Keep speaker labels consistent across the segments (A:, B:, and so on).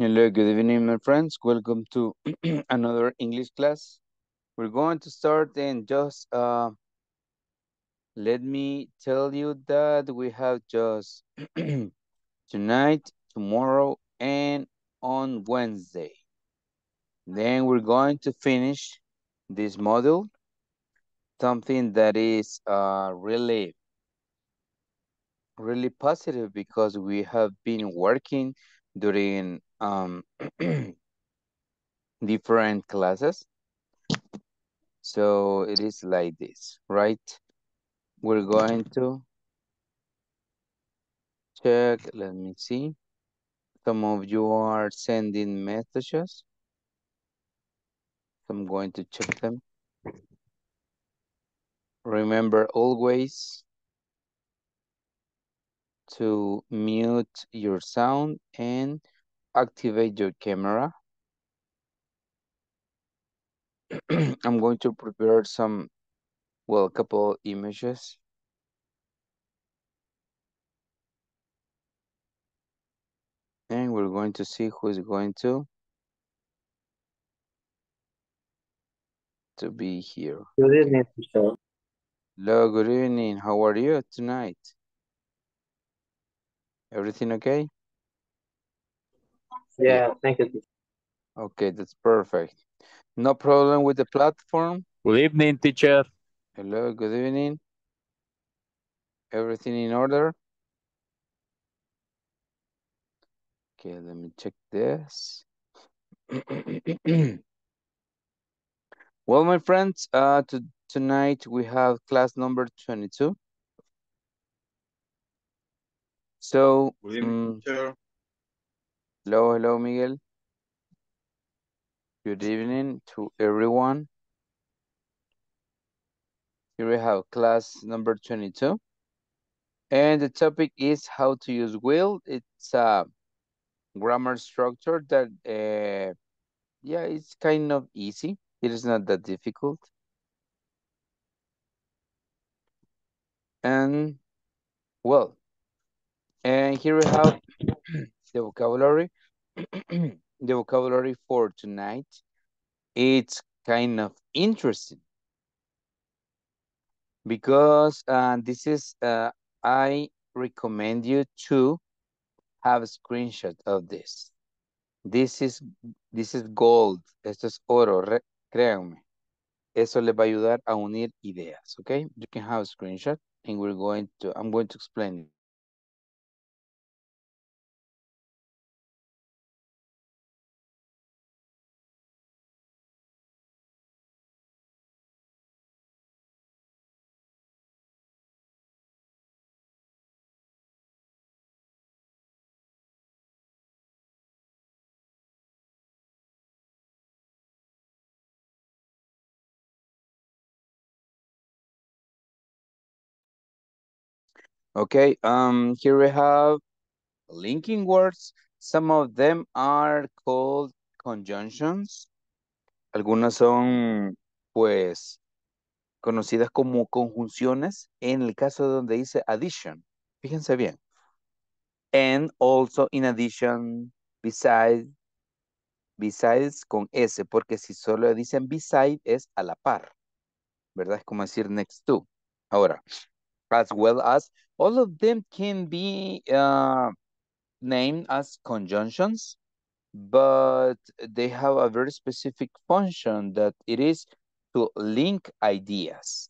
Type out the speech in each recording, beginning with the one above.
A: Hello, good evening, my friends. Welcome to another English class. We're going to start and just uh, let me tell you that we have just tonight, tomorrow, and on Wednesday. Then we're going to finish this module, something that is uh, really, really positive because we have been working during um, different classes. So it is like this, right? We're going to check, let me see. Some of you are sending messages. I'm going to check them. Remember always to mute your sound and activate your camera. I'm going to prepare some, well, a couple images. And we're going to see who is going to to be here.
B: Good evening.
A: Hello, good evening. How are you tonight? Everything okay?
B: Yeah, thank you.
A: Okay, that's perfect. No problem with the platform?
C: Good evening, teacher.
A: Hello, good evening. Everything in order? Okay, let me check this. well, my friends, uh, to, tonight we have class number 22. So,
D: Good evening,
A: mm,
D: teacher.
A: Hello, hello, Miguel. Good evening to everyone. Here we have class number 22. And the topic is how to use will. It's a grammar structure that, uh, yeah, it's kind of easy. It is not that difficult. And, well, and here we have the vocabulary. the vocabulary for tonight. It's kind of interesting because uh, this is, uh, I recommend you to have a screenshot of this. This is, this is gold. Esto es oro, re- créanme. Eso le va a ayudar a unir ideas, okay? You can have a screenshot and we're going to, I'm going to explain Okay, um, here we have linking words. Some of them are called conjunctions. Algunas son, pues, conocidas como conjunciones en el caso donde dice addition. Fíjense bien. And also in addition, besides, besides con S, porque si solo dicen beside es a la par, ¿verdad? Es como decir next to. Ahora, as well as, all of them can be uh, named as conjunctions, but they have a very specific function that it is to link ideas.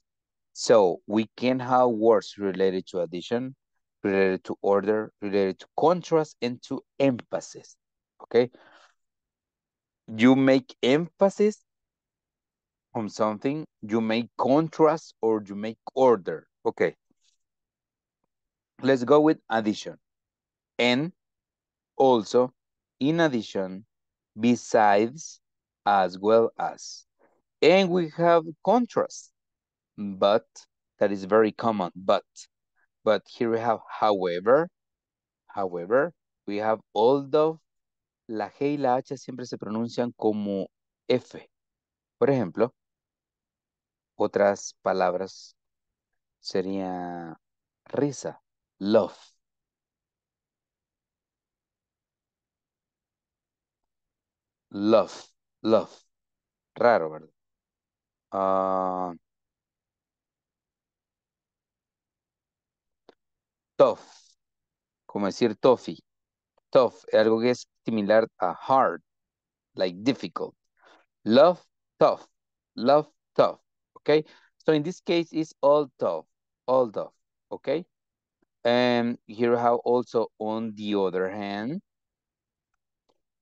A: So we can have words related to addition, related to order, related to contrast, and to emphasis. Okay? You make emphasis on something, you make contrast, or you make order. Okay. Let's go with addition. And also, in addition, besides, as well as. And we have contrast, but, that is very common, but. But here we have however, however, we have although, la G y la H siempre se pronuncian como F. Por ejemplo, otras palabras sería risa, love. love, love. Raro, ¿verdad? Uh, tough, como decir toffee. Tough, algo que es similar a hard, like difficult. Love, tough. Love, tough. Okay? So in this case, it's all tough. All tough. Okay? And here we have also on the other hand.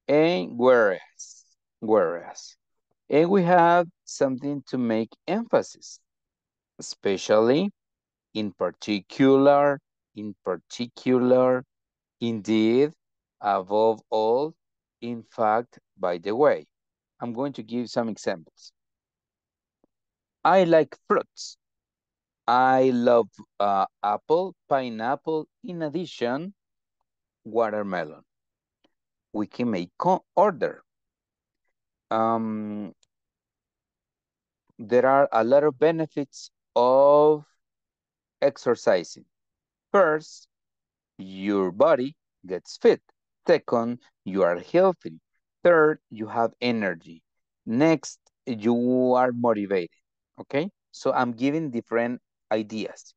A: And whereas. Whereas. And we have something to make emphasis. Especially, in particular, in particular, indeed, above all, in fact, by the way. I'm going to give some examples. I like fruits. I love uh, apple, pineapple, in addition, watermelon. We can make order. Um, there are a lot of benefits of exercising. First, your body gets fit. Second, you are healthy. Third, you have energy. Next, you are motivated. Okay, so I'm giving different ideas.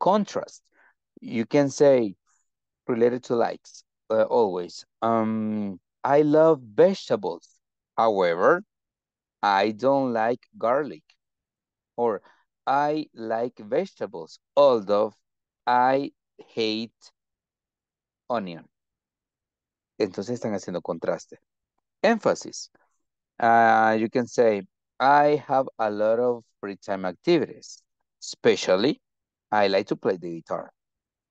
A: Contrast, you can say related to likes uh, always. Um, I love vegetables. However, I don't like garlic. Or I like vegetables, although I hate onion. Entonces están haciendo contraste. Emphasis. Uh, you can say, I have a lot of free time activities. Especially, I like to play the guitar.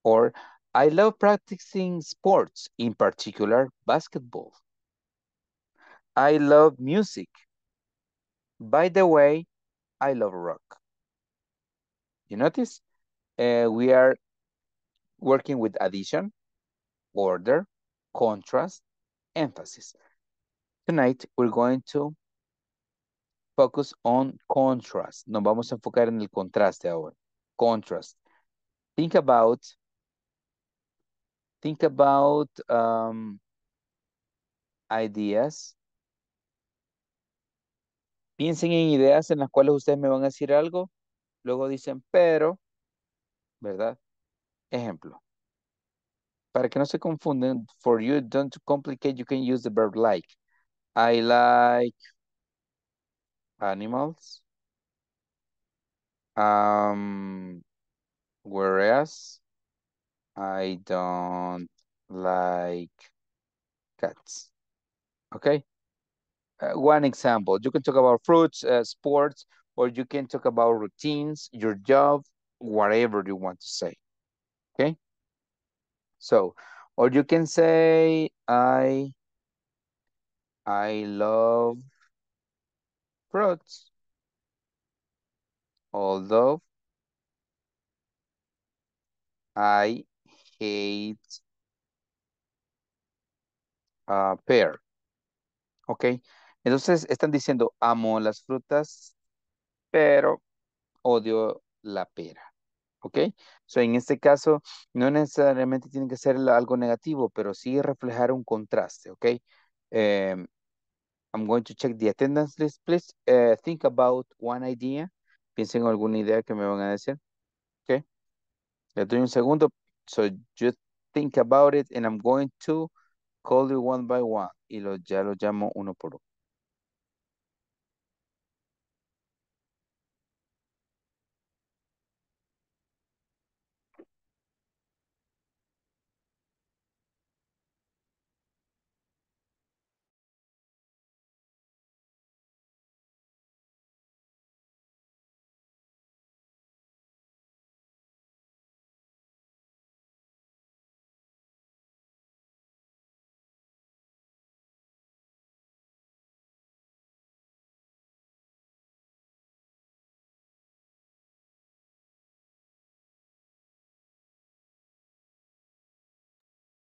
A: Or, I love practicing sports, in particular, basketball. I love music. By the way, I love rock. You notice? Uh, we are working with addition, order, contrast, emphasis. Tonight, we're going to focus on contrast. Nos vamos a enfocar en el contraste ahora. Contrast. Think about, think about um, ideas. Piensen en ideas en las cuales ustedes me van a decir algo. Luego dicen, pero, ¿verdad? Ejemplo. Para que no se confunden, for you don't complicate, you can use the verb like. I like animals. Um, whereas I don't like cats. Okay. Uh, one example, you can talk about fruits, uh, sports, or you can talk about routines, your job, whatever you want to say. Okay. So, or you can say, I, I love fruits. Although I hate uh, pear. Ok. Entonces están diciendo, amo las frutas, pero odio la pera. ¿Ok? So, en este caso, no necesariamente tiene que ser algo negativo, pero sí reflejar un contraste. ¿Ok? Um, I'm going to check the attendance list, please. Uh, think about one idea. Piensen en alguna idea que me van a decir. Okay. Le doy un segundo. So just think about it and I'm going to call you one by one. Y lo, ya lo llamo uno por uno.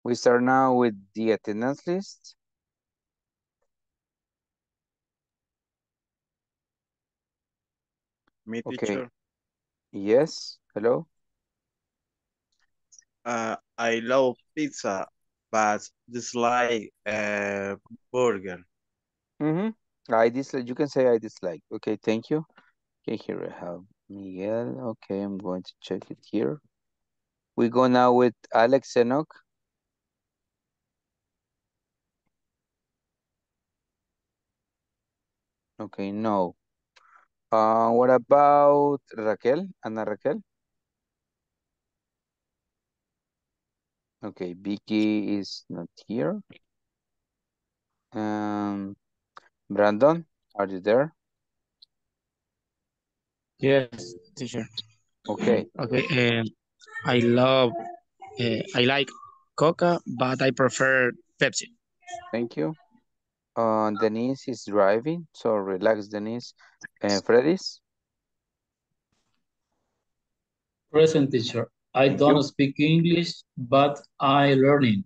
A: We start now with the attendance list.
C: Me
A: Okay.
C: teacher.
A: Yes, hello.
C: Uh, I love pizza, but dislike uh, burger.
A: Mm-hmm. I dislike. You can say I dislike. Okay, thank you. Okay, here I have Miguel. Okay, I'm going to check it here. We go now with Alex Enoch. Okay, no. Uh, what about Raquel? Ana Raquel? Okay, Vicky is not here. Um, Brandon, are you there?
C: Yes, teacher.
A: Okay.
C: Okay. Um, I love, uh, I like Coca, but I prefer Pepsi.
A: Thank you. Uh, Denise is driving, so relax, Denise. Uh, Freddy's?
D: Present teacher. I
A: Thank
D: don't
A: you.
D: speak English, but I learning.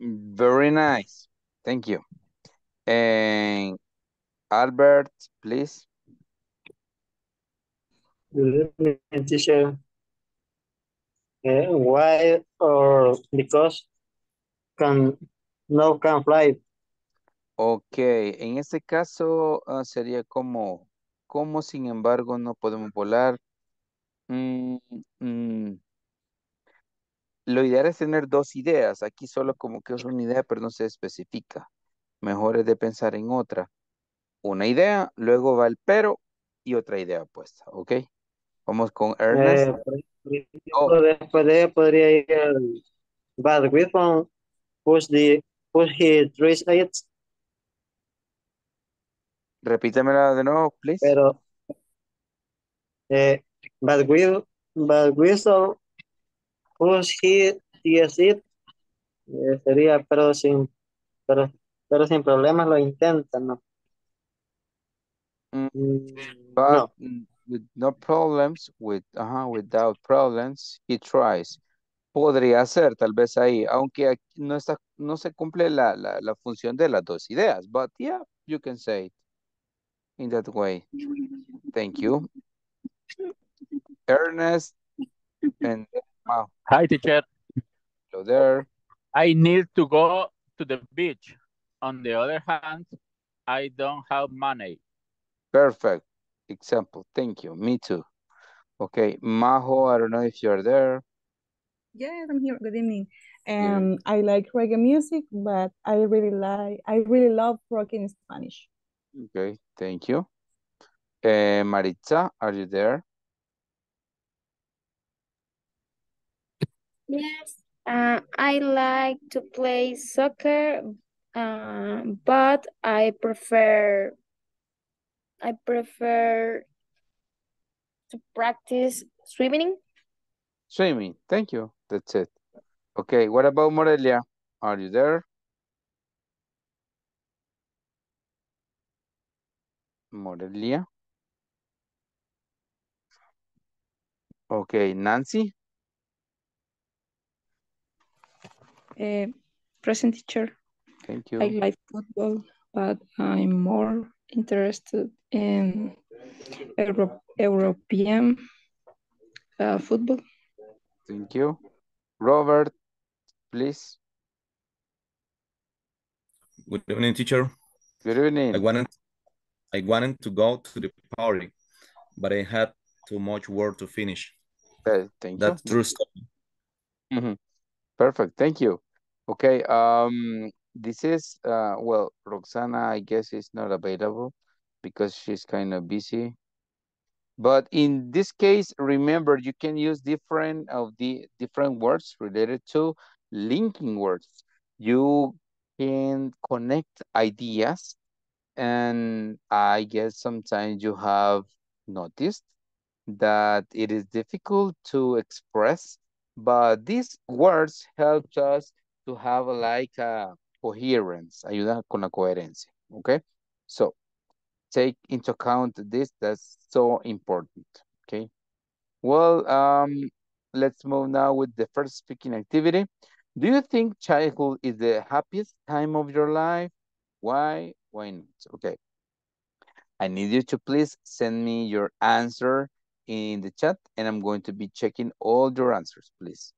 A: Very nice. Thank you. And Albert, please.
B: Good evening, teacher. Uh, why or because can no can fly?
A: Ok, en este caso ah, sería como, como sin embargo no podemos volar. Mm, mm, Lo ideal es tener dos ideas. Aquí solo como que es una idea, pero no se especifica. Mejor es de pensar en otra. Una idea, luego va el pero y otra idea puesta, ¿ok? Vamos con Ernest.
B: Eh, por
A: Oh,
B: después de podría ir bad weapon, push the push tries it,
A: repítemela de nuevo, please.
B: pero eh, bad wheel, bad whistle, push he tries it, eh, sería pero sin pero, pero sin problemas lo intentan, ¿no?
A: Mm,
B: Mm,
A: But
B: no.
A: with no problems, with, ajá, without problems, he tries. Podría ser, tal vez ahí, aunque aquí no está, no se cumple la, la, la función de las dos ideas, but yeah, you can say it in that way. Thank you. Ernest and wow,
E: Hi, teacher.
A: hello there.
E: I need to go to the beach. On the other hand, I don't have money.
A: Perfect example. Thank you. Me too. Okay, Majo, I don't know if you're there.
F: Yes, I'm here. Good evening. Um, I like reggae music, but I really like, I really love rock in Spanish.
A: Okay, thank you. Uh, Maritza, are you there?
G: Yes, uh, I like to play soccer, uh, but I prefer I prefer to practice swimming.
A: Swimming. Thank you. That's it. Okay, what about Morelia? Are you there? Morelia. Okay, Nancy.
H: Uh, present teacher.
A: Thank you.
H: I like football, but I'm more interested in Euro European uh, football.
A: Thank you. Robert, please.
I: Good evening, teacher.
A: Good
I: I
A: evening.
I: wanted, I wanted to go to the party, but I had too much work to finish.
A: Uh, thank
I: That's
A: you.
I: true story.
A: Mhm. Perfect. Thank you. Okay. Um, this is uh, well, Roxana, I guess is not available because she's kind of busy. But in this case, remember you can use different of the different words related to linking words. You can connect ideas, and I guess sometimes you have noticed that it is difficult to express, but these words help us to have like a coherence, ayuda con la coherencia, okay? So take into account this, that's so important, okay? Well, um, let's move now with the first speaking activity. Do you think childhood is the happiest time of your life? Why? Why not? Okay. I need you to please send me your answer in the chat and I'm going to be checking all your answers, please.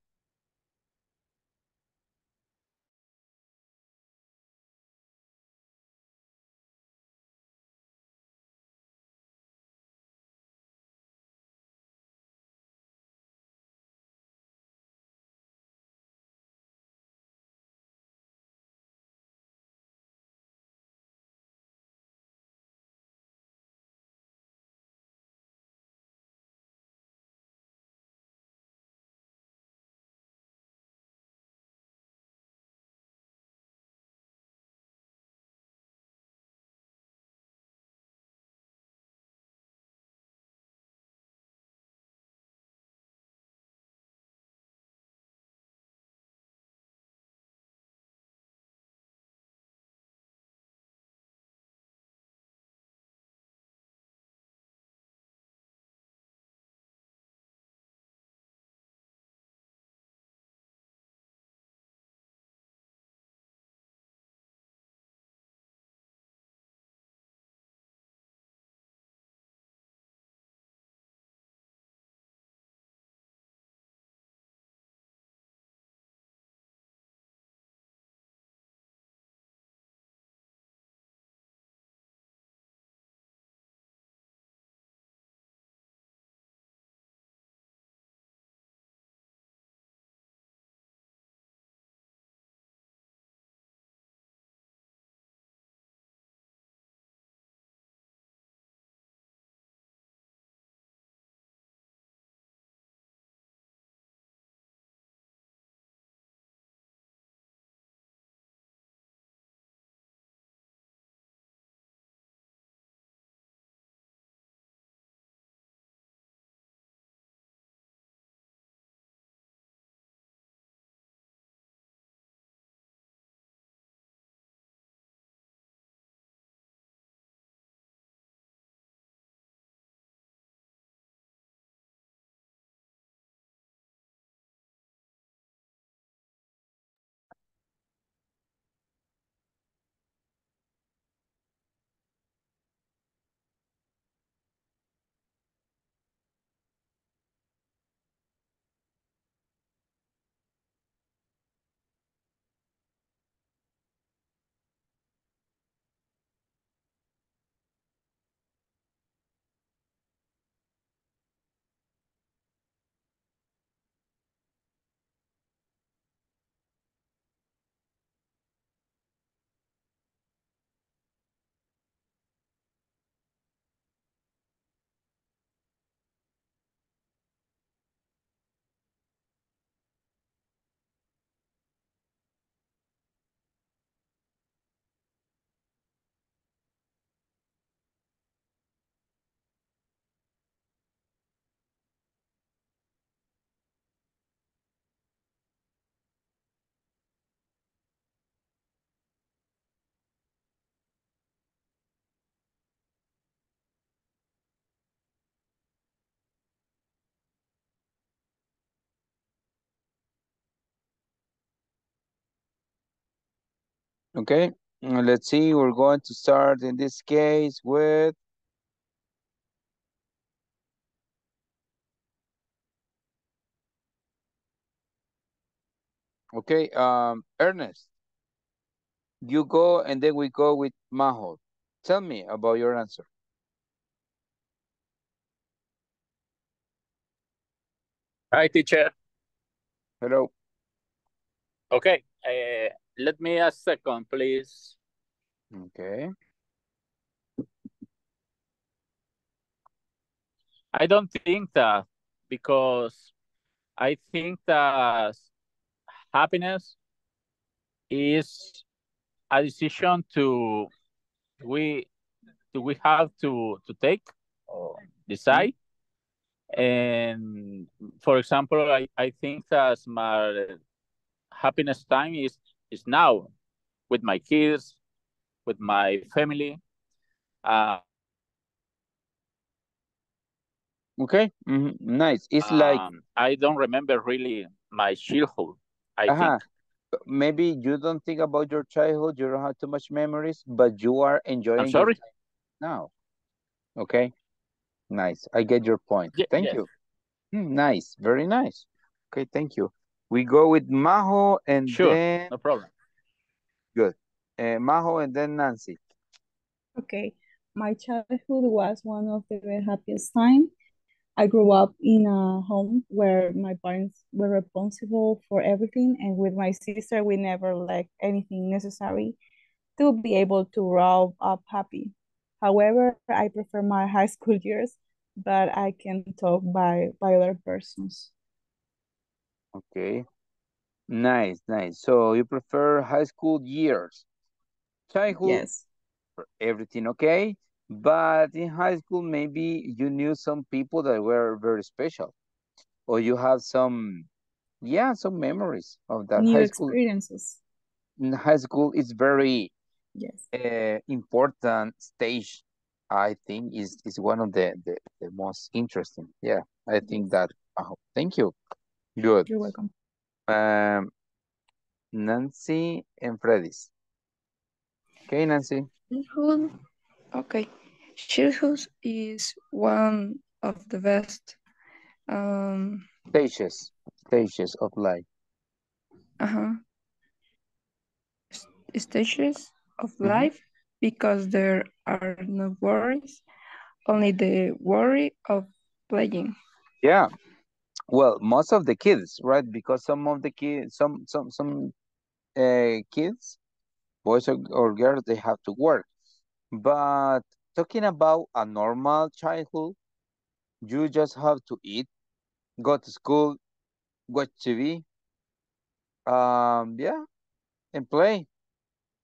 A: Okay, uh, let's see, we're going to start in this case with Okay, um, Ernest, you go and then we go with Majo. Tell me about your answer.
E: Hi, teacher.
A: Hello.
E: Okay, uh, let me a second, please.
A: Okay.
E: I don't think that because I think that happiness is a decision to we do we have to to take or decide and for example i i think that my happiness time is is now with my kids with my family uh
A: Okay, mhm, nice. It's like,
E: um, i don't remember really my childhood i
A: uh
E: think
A: maybe you don't think about your childhood, you don't have too much memories, but you are enjoying
E: i'm
A: your
E: sorry
A: time now. Okay, nice. I get your point.
E: Ye-
A: Thank you. Hmm, nice, very nice. Okay, thank you. We go with Majo and
E: sure
A: then
E: no problem
A: good. Uh, Majo and then Nancy.
F: Okay, my childhood was one of the very happiest time. I grew up in a home where my parents were responsible for everything, and with my sister, we never lacked anything necessary to be able to grow up happy. However, I prefer my high school years, but I can talk by by other persons.
A: Okay, nice, nice. So you prefer high school years, childhood,
F: Yes,
A: everything okay? But in high school, maybe you knew some people that were very special, or you have some, yeah, some memories of that
F: new
A: high school.
F: experiences.
A: In high school, it's very
F: Yes,
A: uh, important stage. I think is is one of the, the the most interesting. Yeah, I think that. uh, thank you. Good.
F: You're welcome.
A: Um, Nancy and Freddy's. Okay, Nancy.
H: Childhood, okay. Childhood is one of the best um
A: Stages, stages of life.
H: uh-huh, s- stages of
A: Mhm.
H: life because there are no worries, only the worry of playing.
A: Yeah. Well, most of the kids, right? Because some of the kids, some some some uh, kids, boys or, or girls, they have to work. But talking about a normal childhood, you just have to eat, go to school, watch TV, um, yeah, and play.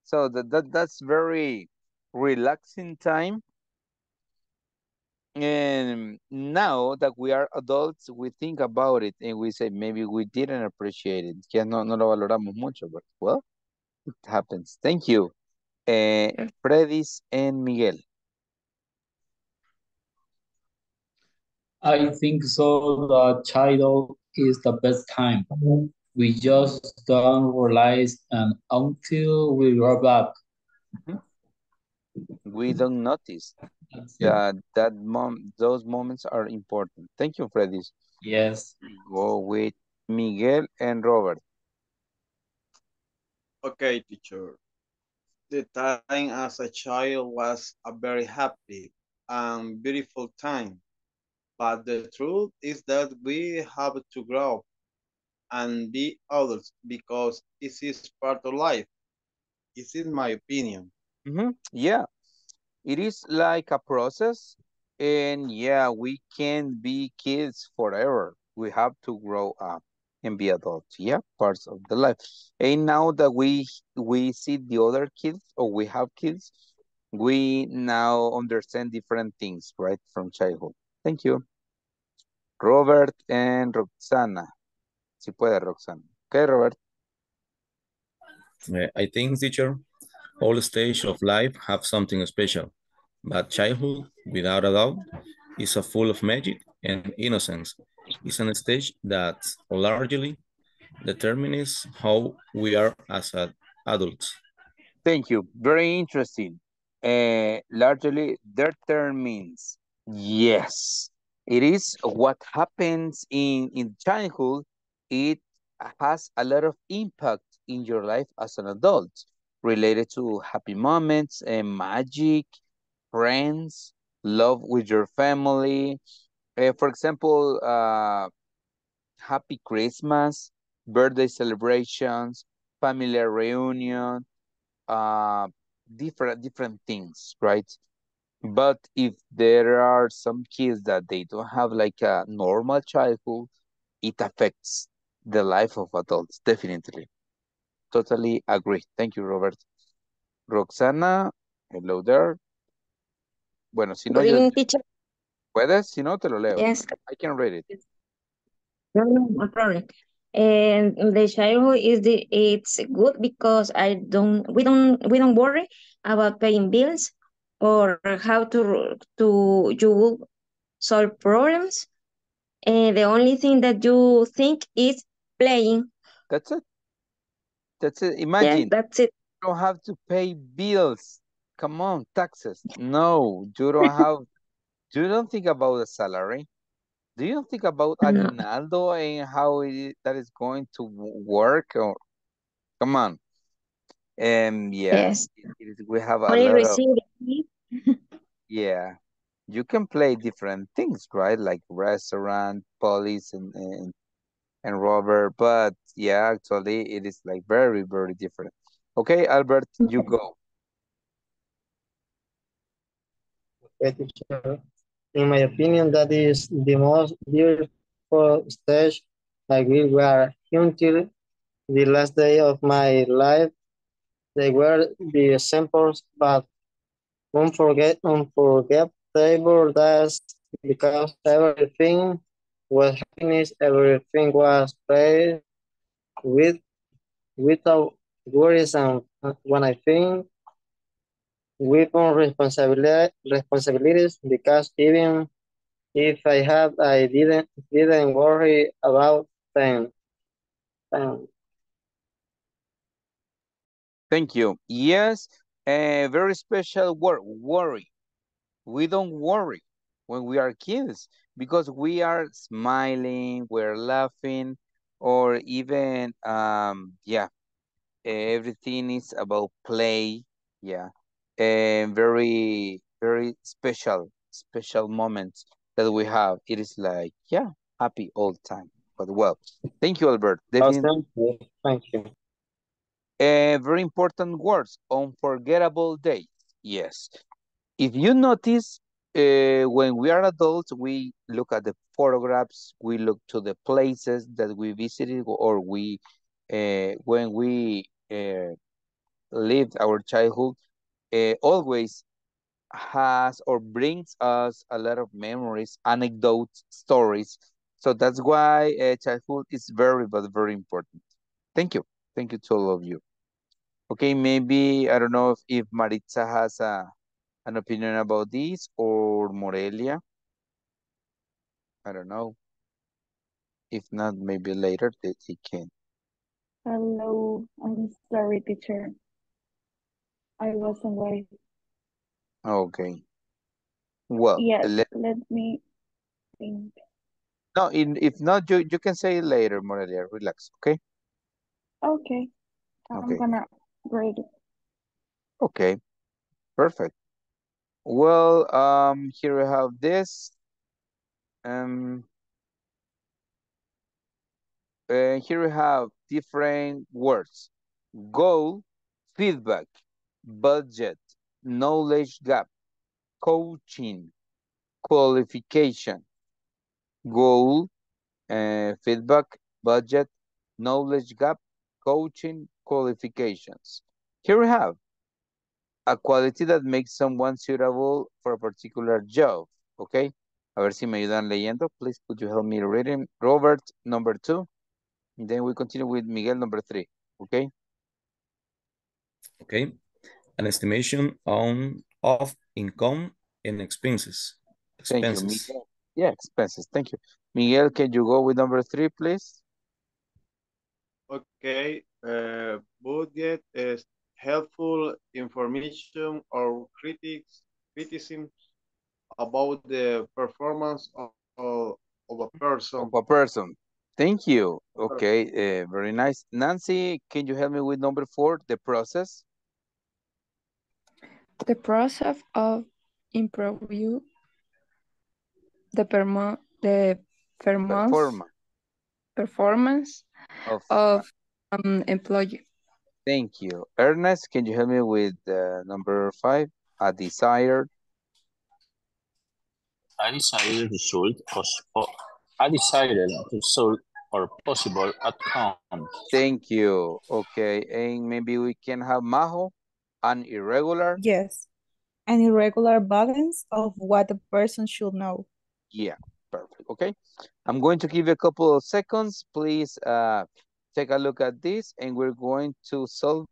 A: So that, that that's very relaxing time. And now that we are adults, we think about it and we say maybe we didn't appreciate it. Ya no, no lo valoramos mucho, but well, it happens. Thank you. Uh,
H: Yes.
A: Freddy's and Miguel.
D: I think so. The child is the best time. We just don't realize and until we grow up.
A: We don't notice.
D: That's it.
A: Yeah, that mom, those moments are important. Thank you, Freddy's.
D: Yes.
A: Go with Miguel and Robert.
J: Okay, teacher. The time as a child was a very happy and beautiful time. But the truth is that we have to grow and be adults because it is part of life. This is my opinion.
A: Mhm, Yeah, it is like a process. And yeah, we can't be kids forever. We have to grow up and be adults. Yeah, parts of the life. And now that we we see the other kids or we have kids, we now understand different things, right, from childhood. Thank you. Robert and Roxana. Si puede, Roxana. Okay, Robert.
I: Uh, I think, teacher, all stage of life have something special, but childhood, without a doubt, is a full of magic and innocence. It's a stage that largely determines how we are as adults.
A: Thank you. Very interesting. Uh, largely determines. Yes, it is what happens in, in childhood. It has a lot of impact in your life as an adult related to happy moments and magic, friends, love with your family. Uh, for example, uh, happy Christmas, birthday celebrations, family reunion, uh, different different things, right? But if there are some kids that they don't have like a normal childhood, it affects the life of adults, definitely. Totally agree. Thank you, Robert. Roxana, hello there. Bueno, si no, yo,
K: teacher.
A: ¿puedes? Si no, te lo leo.
K: Yes.
A: I can read it.
K: No, no, no problem. And the childhood is the it's good because I don't we don't we don't worry about paying bills or how to to you solve problems. And the only thing that you think is playing.
A: That's it. That's it.
K: Yes,
A: Imagine
K: that's it.
A: you don't have to pay bills. Come on, taxes. No, you don't have, you don't think about the salary. Do you think about
K: No.
A: aguinaldo and how it, that is going to work? Or come on. Um, yeah,
K: Yes.
A: it- it is- we have a lot of, yeah. You can play different things, right? Like restaurant, police, and, and and robber. But yeah, actually, it is like very, very different. Okay, Albert, you go.
B: In my opinion, that is the most beautiful stage I will wear until the last day of my life. They were the examples, but unforget unforgettable days because everything was happiness, everything was paid with without worries and when I think weapon responsibility responsibilities because even if I had I didn't didn't worry about them. them.
A: Thank you. Yes, a very special word, worry. We don't worry when we are kids because we are smiling, we're laughing, or even, um, yeah, everything is about play. Yeah, and very, very special, special moments that we have. It is like, yeah, happy all the time. But well, thank you, Albert.
B: Oh, thank you. Thank you.
A: Uh, very important words, unforgettable days. Yes. If you notice, uh, when we are adults, we look at the photographs, we look to the places that we visited or we, uh, when we uh, lived our childhood, uh, always has or brings us a lot of memories, anecdotes, stories. So that's why uh, childhood is very, but very important. Thank you. Thank you to all of you. Okay, maybe, I don't know if, if Maritza has a, an opinion about this or Morelia. I don't know. If not, maybe later they, he can.
F: Hello, I'm sorry, teacher. I wasn't ready.
A: Okay. Well,
F: Yes,
A: let,
F: let me think.
A: no, in, if not, you, you can say it later, Morelia. Relax, okay?
F: Okay, I'm
A: Okay.
F: gonna read it.
A: Okay, perfect. Well, um, here we have this. Um, uh, here we have different words. Goal, feedback, budget, knowledge gap, coaching, qualification, goal, uh, feedback, budget, knowledge gap, coaching, qualifications. Here we have a quality that makes someone suitable for a particular job, okay? A ver si me ayudan leyendo. Please, could you help me reading? Robert, number two. And then we continue with Miguel, number three, okay?
I: Okay. An estimation on of income and expenses.
A: Thank you,
I: Expenses.
A: Yeah, expenses, thank you. Miguel, can you go with number three, please?
J: Okay, uh, budget is helpful information or critics, criticism about the performance of, of, of a person.
A: Of a person. Thank you. Okay, uh, very nice. Nancy, can you help me with number four, the process?
H: The process of improve the permo the performance
A: Performance
H: performance
A: of,
H: of an employee.
A: thank you. Ernest, can you help me with uh, number five, a desired?
E: A desired result or a desired result or possible outcome.
A: Thank you. Okay, and maybe we can have Majo, an irregular?
F: Yes. An irregular balance of what a person should know.
A: Yeah, perfect. Okay, I'm going to give you a couple of seconds. Please uh, take a look at this and we're going to solve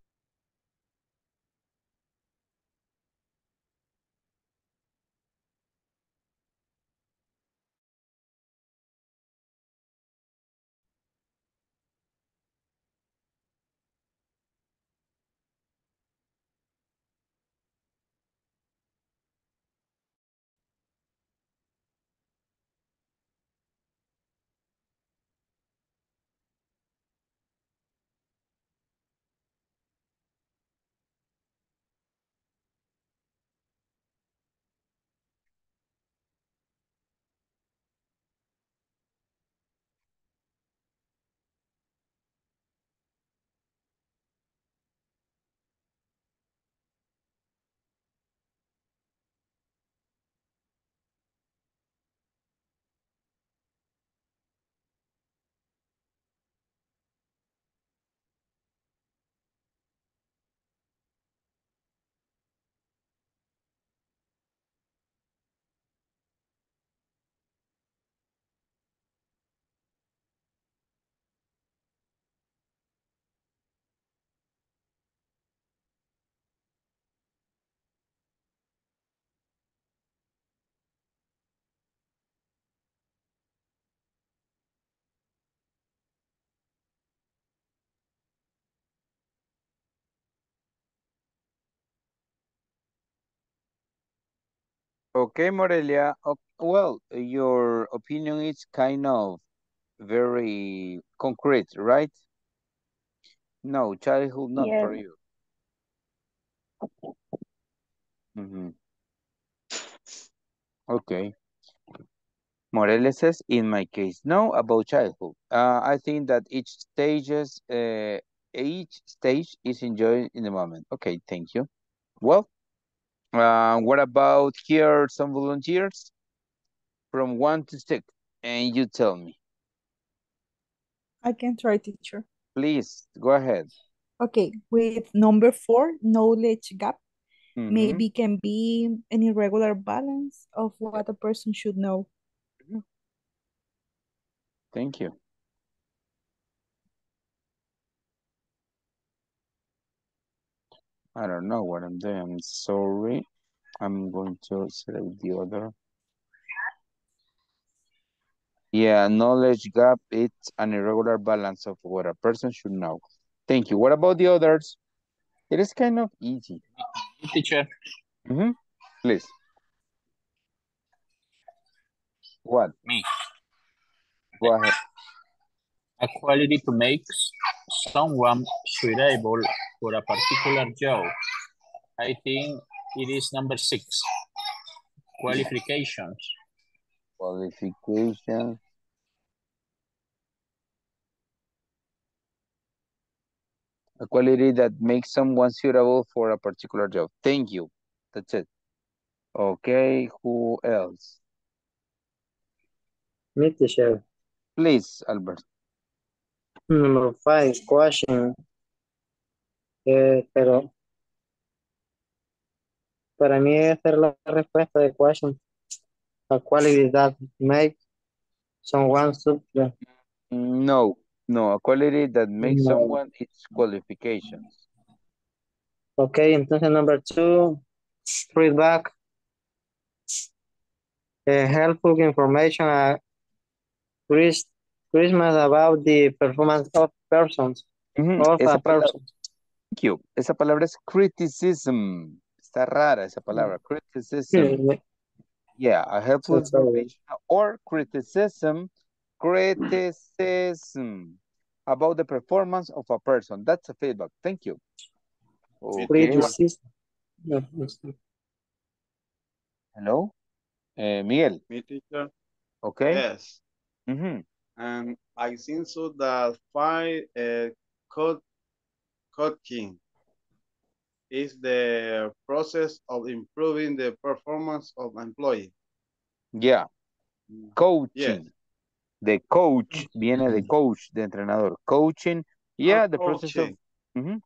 A: Okay, Morelia. o- Well, your opinion is kind of very concrete, right? No, childhood not for you. Mhm. Okay. Morelia says, in my case, no, about childhood. Uh, I think that each stages, uh, each stage is enjoyed in the moment. Okay, thank you. Well, uh, what about here, some volunteers? From one to six, and you tell me.
F: I can try, teacher.
A: Please, go ahead.
F: Okay, with number four, knowledge gap,
A: Mhm.
F: maybe can be an irregular balance of what a person should know.
A: Thank you. I don't know what I'm doing. I'm sorry. I'm going to select the other. Yeah, knowledge gap, it's an irregular balance of what a person should know. Thank you. What about the others? It is kind of easy.
E: Teacher,
A: Mm-hmm. Please. What?
E: me.
A: Go ahead.
E: A quality to make someone suitable for a particular job. I think it is number six. Qualifications.
A: Qualification. A quality that makes someone suitable for a particular job. Thank you. That's it. Okay, who else?
B: Me, teacher.
A: Please, Albert.
B: Number five, question. Eh, pero para mí esa es la respuesta de question. A quality that make someone.
A: No, no, a quality that makes
B: No.
A: someone its qualifications.
B: Ok, entonces number two, feedback. Eh, helpful information at Chris, Christmas about the performance of persons. Of
A: Esa
B: a
A: palabra,
B: person.
A: Thank you. Esa palabra es criticism. Está rara esa palabra, criticism. Yeah, a helpful
B: So
A: information or criticism, criticism about the performance of a person. That's a feedback. Thank you. Okay.
B: Criticism. No, no sé.
A: Hello? Eh, Miguel,
J: Me teacher.
A: okay?
J: Yes.
A: Mhm.
J: And I think so that five uh, code coaching is the process of improving the performance of employee.
A: Yeah.
J: Yes.
A: Coaching. The coach viene de coach, de entrenador. Coaching. Yeah, the process of.
J: coaching.
A: Mhm.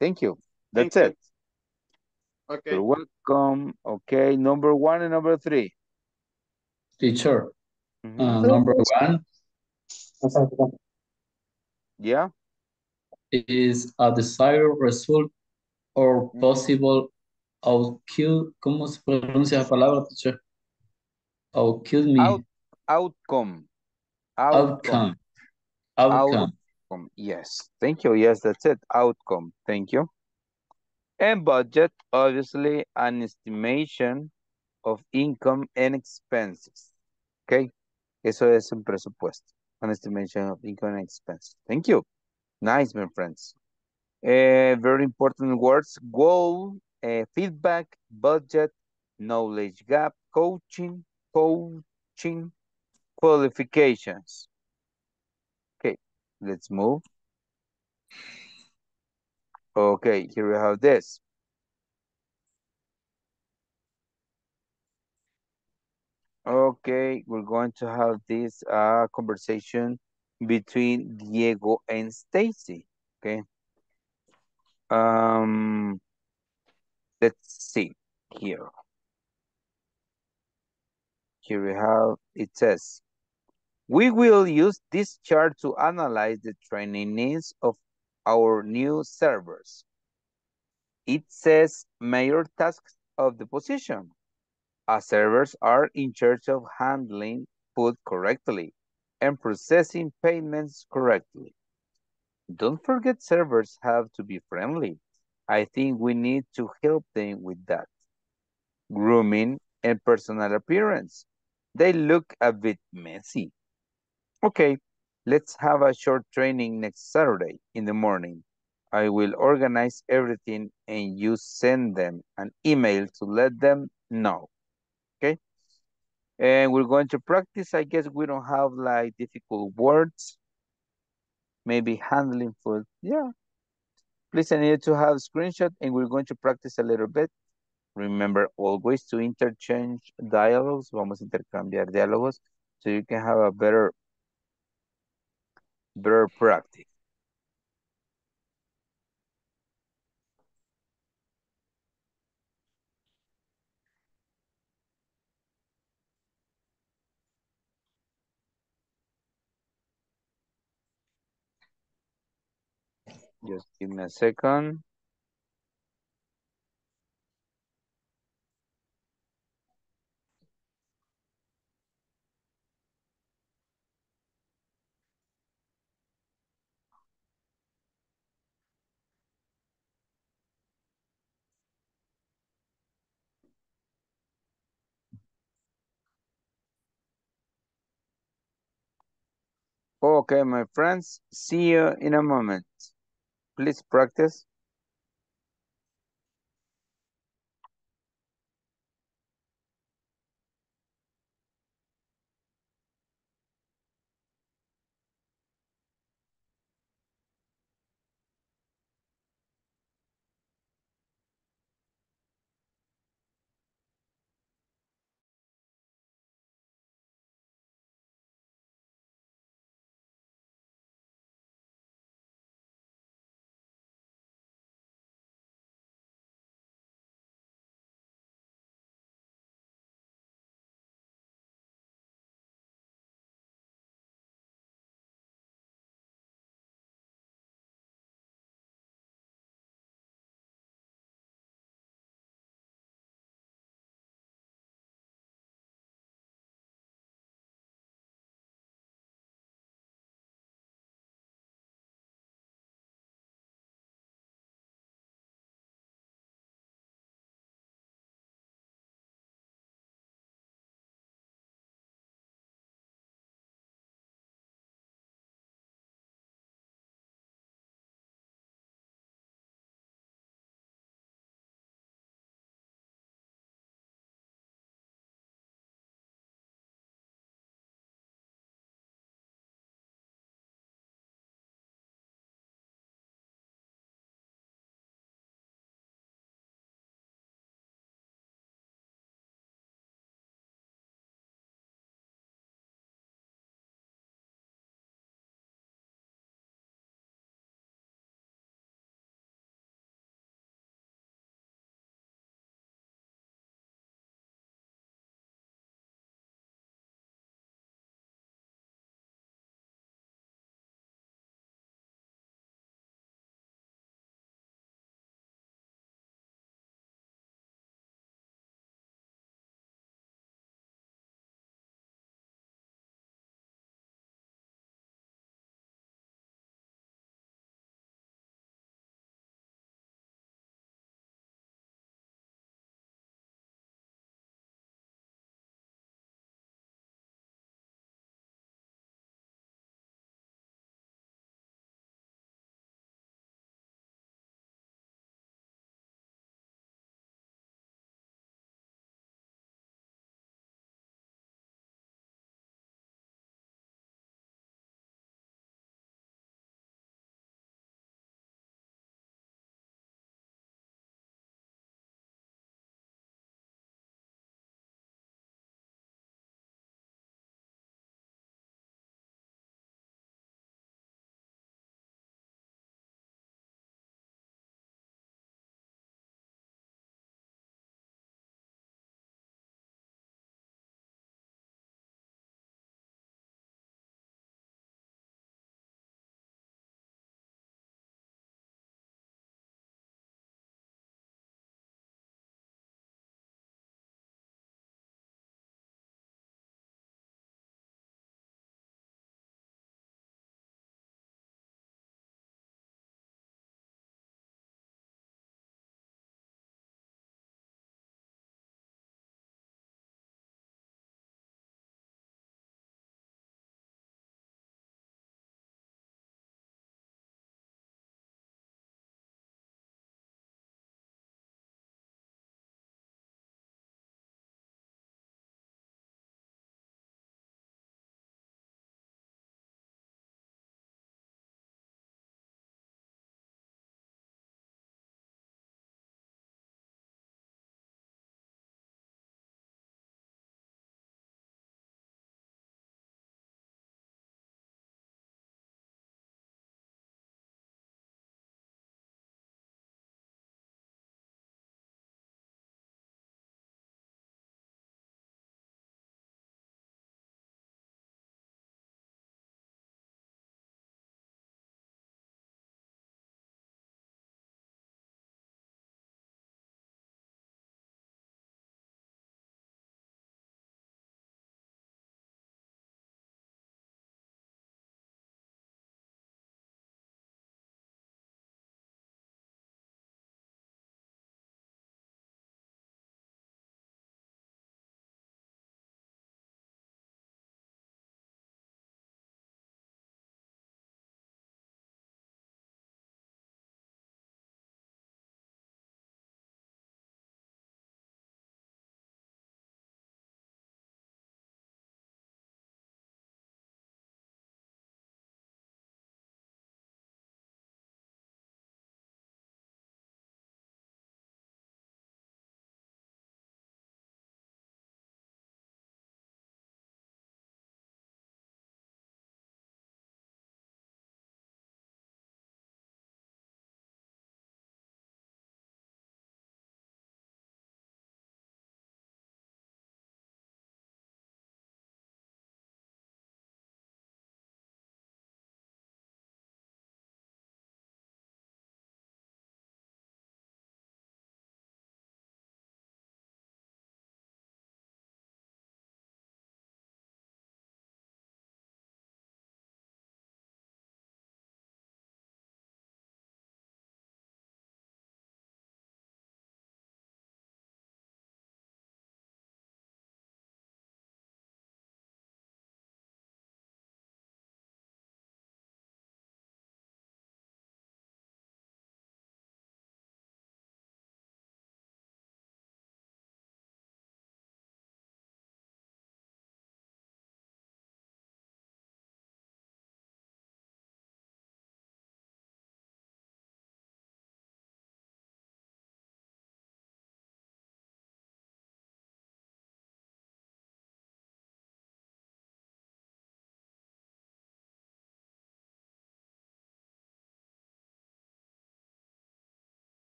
A: Thank you.
J: Thank
A: That's
J: you.
A: it.
J: Okay.
A: You're welcome. Okay, number one and number three.
D: Teacher,
A: Mhm.
D: uh, number one
A: Yeah.
D: Is a desired result or mm. possible outcome. ¿Cómo se pronuncia la palabra, teacher? Outcome.
A: Out, outcome.
D: Outcome. Outcome.
A: Outcome. Yes. Thank you. Yes, that's it. Outcome. Thank you. And budget, obviously, an estimation of income and expenses. Okay. Eso es un presupuesto. An estimation of income and expenses. Thank you. Nice, my friends. Eh, very important words. Goal, eh, feedback, budget, knowledge gap, coaching, coaching, qualifications. Okay, let's move. Okay, here we have this. Okay, we're going to have this uh, conversation between Diego and Stacy. Okay. Um, let's see here. Here we have, it says, we will use this chart to analyze the training needs of our new servers. It says major tasks of the position. As servers are in charge of handling food correctly and processing payments correctly. Don't forget servers have to be friendly. I think we need to help them with that. Grooming and personal appearance. They look a bit messy. Okay, let's have a short training next Saturday in the morning. I will organize everything and you send them an email to let them know. And we're going to practice. I guess we don't have like difficult words. Maybe handling food. Yeah. Please, I need to have a screenshot and we're going to practice a little bit. Remember always to interchange dialogues. Vamos a intercambiar diálogos so you can have a better, better practice. Just give me a second. Okay, my friends, see you in a moment. Please practice.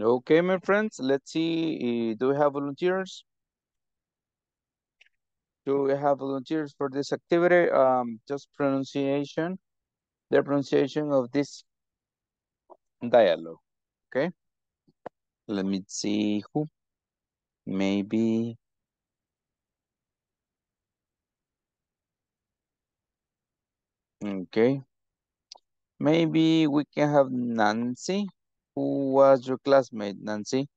A: Okay, my friends, let's see. Do we have volunteers? Do we have volunteers for this activity? Um, just pronunciation, the pronunciation of this dialogue. Okay. Let me see who. Maybe. Okay. Maybe we can have Nancy. Who was your classmate, Nancy?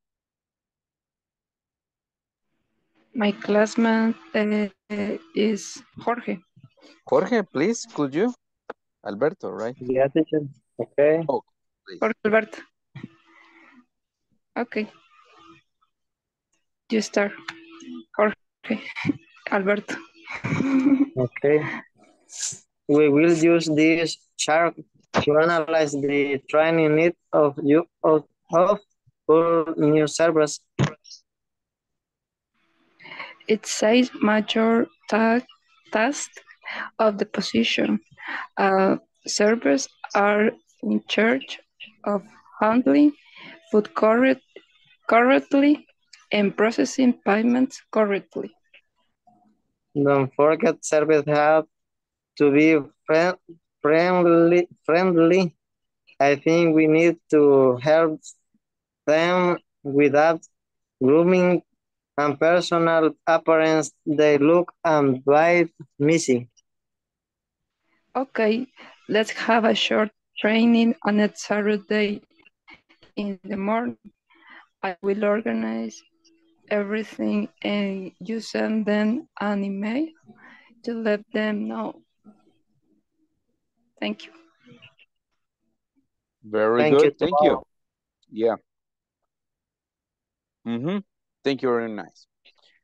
H: My classmate uh, is Jorge.
A: Jorge, please, could you? Alberto, right?
B: Yeah, teacher. Okay.
A: Oh, please.
H: Jorge Alberto. Okay. You start. Jorge Alberto.
B: Okay. We will use this chart to analyze the training need of you of, of all new servers.
H: It says major ta task of the position. Uh, servers are in charge of handling food correct, correctly and processing payments correctly.
B: Don't forget servers have to be friendly friendly. I think we need to help them without grooming and personal appearance. They look and vibe missing.
H: Okay, let's have a short training on a Saturday in the morning. I will organize everything and you send them an email to let them know. Thank you.
A: Very
B: Thank you,
A: good. Thank you.
B: tomorrow.
A: Yeah. Mm-hmm. Thank you very nice.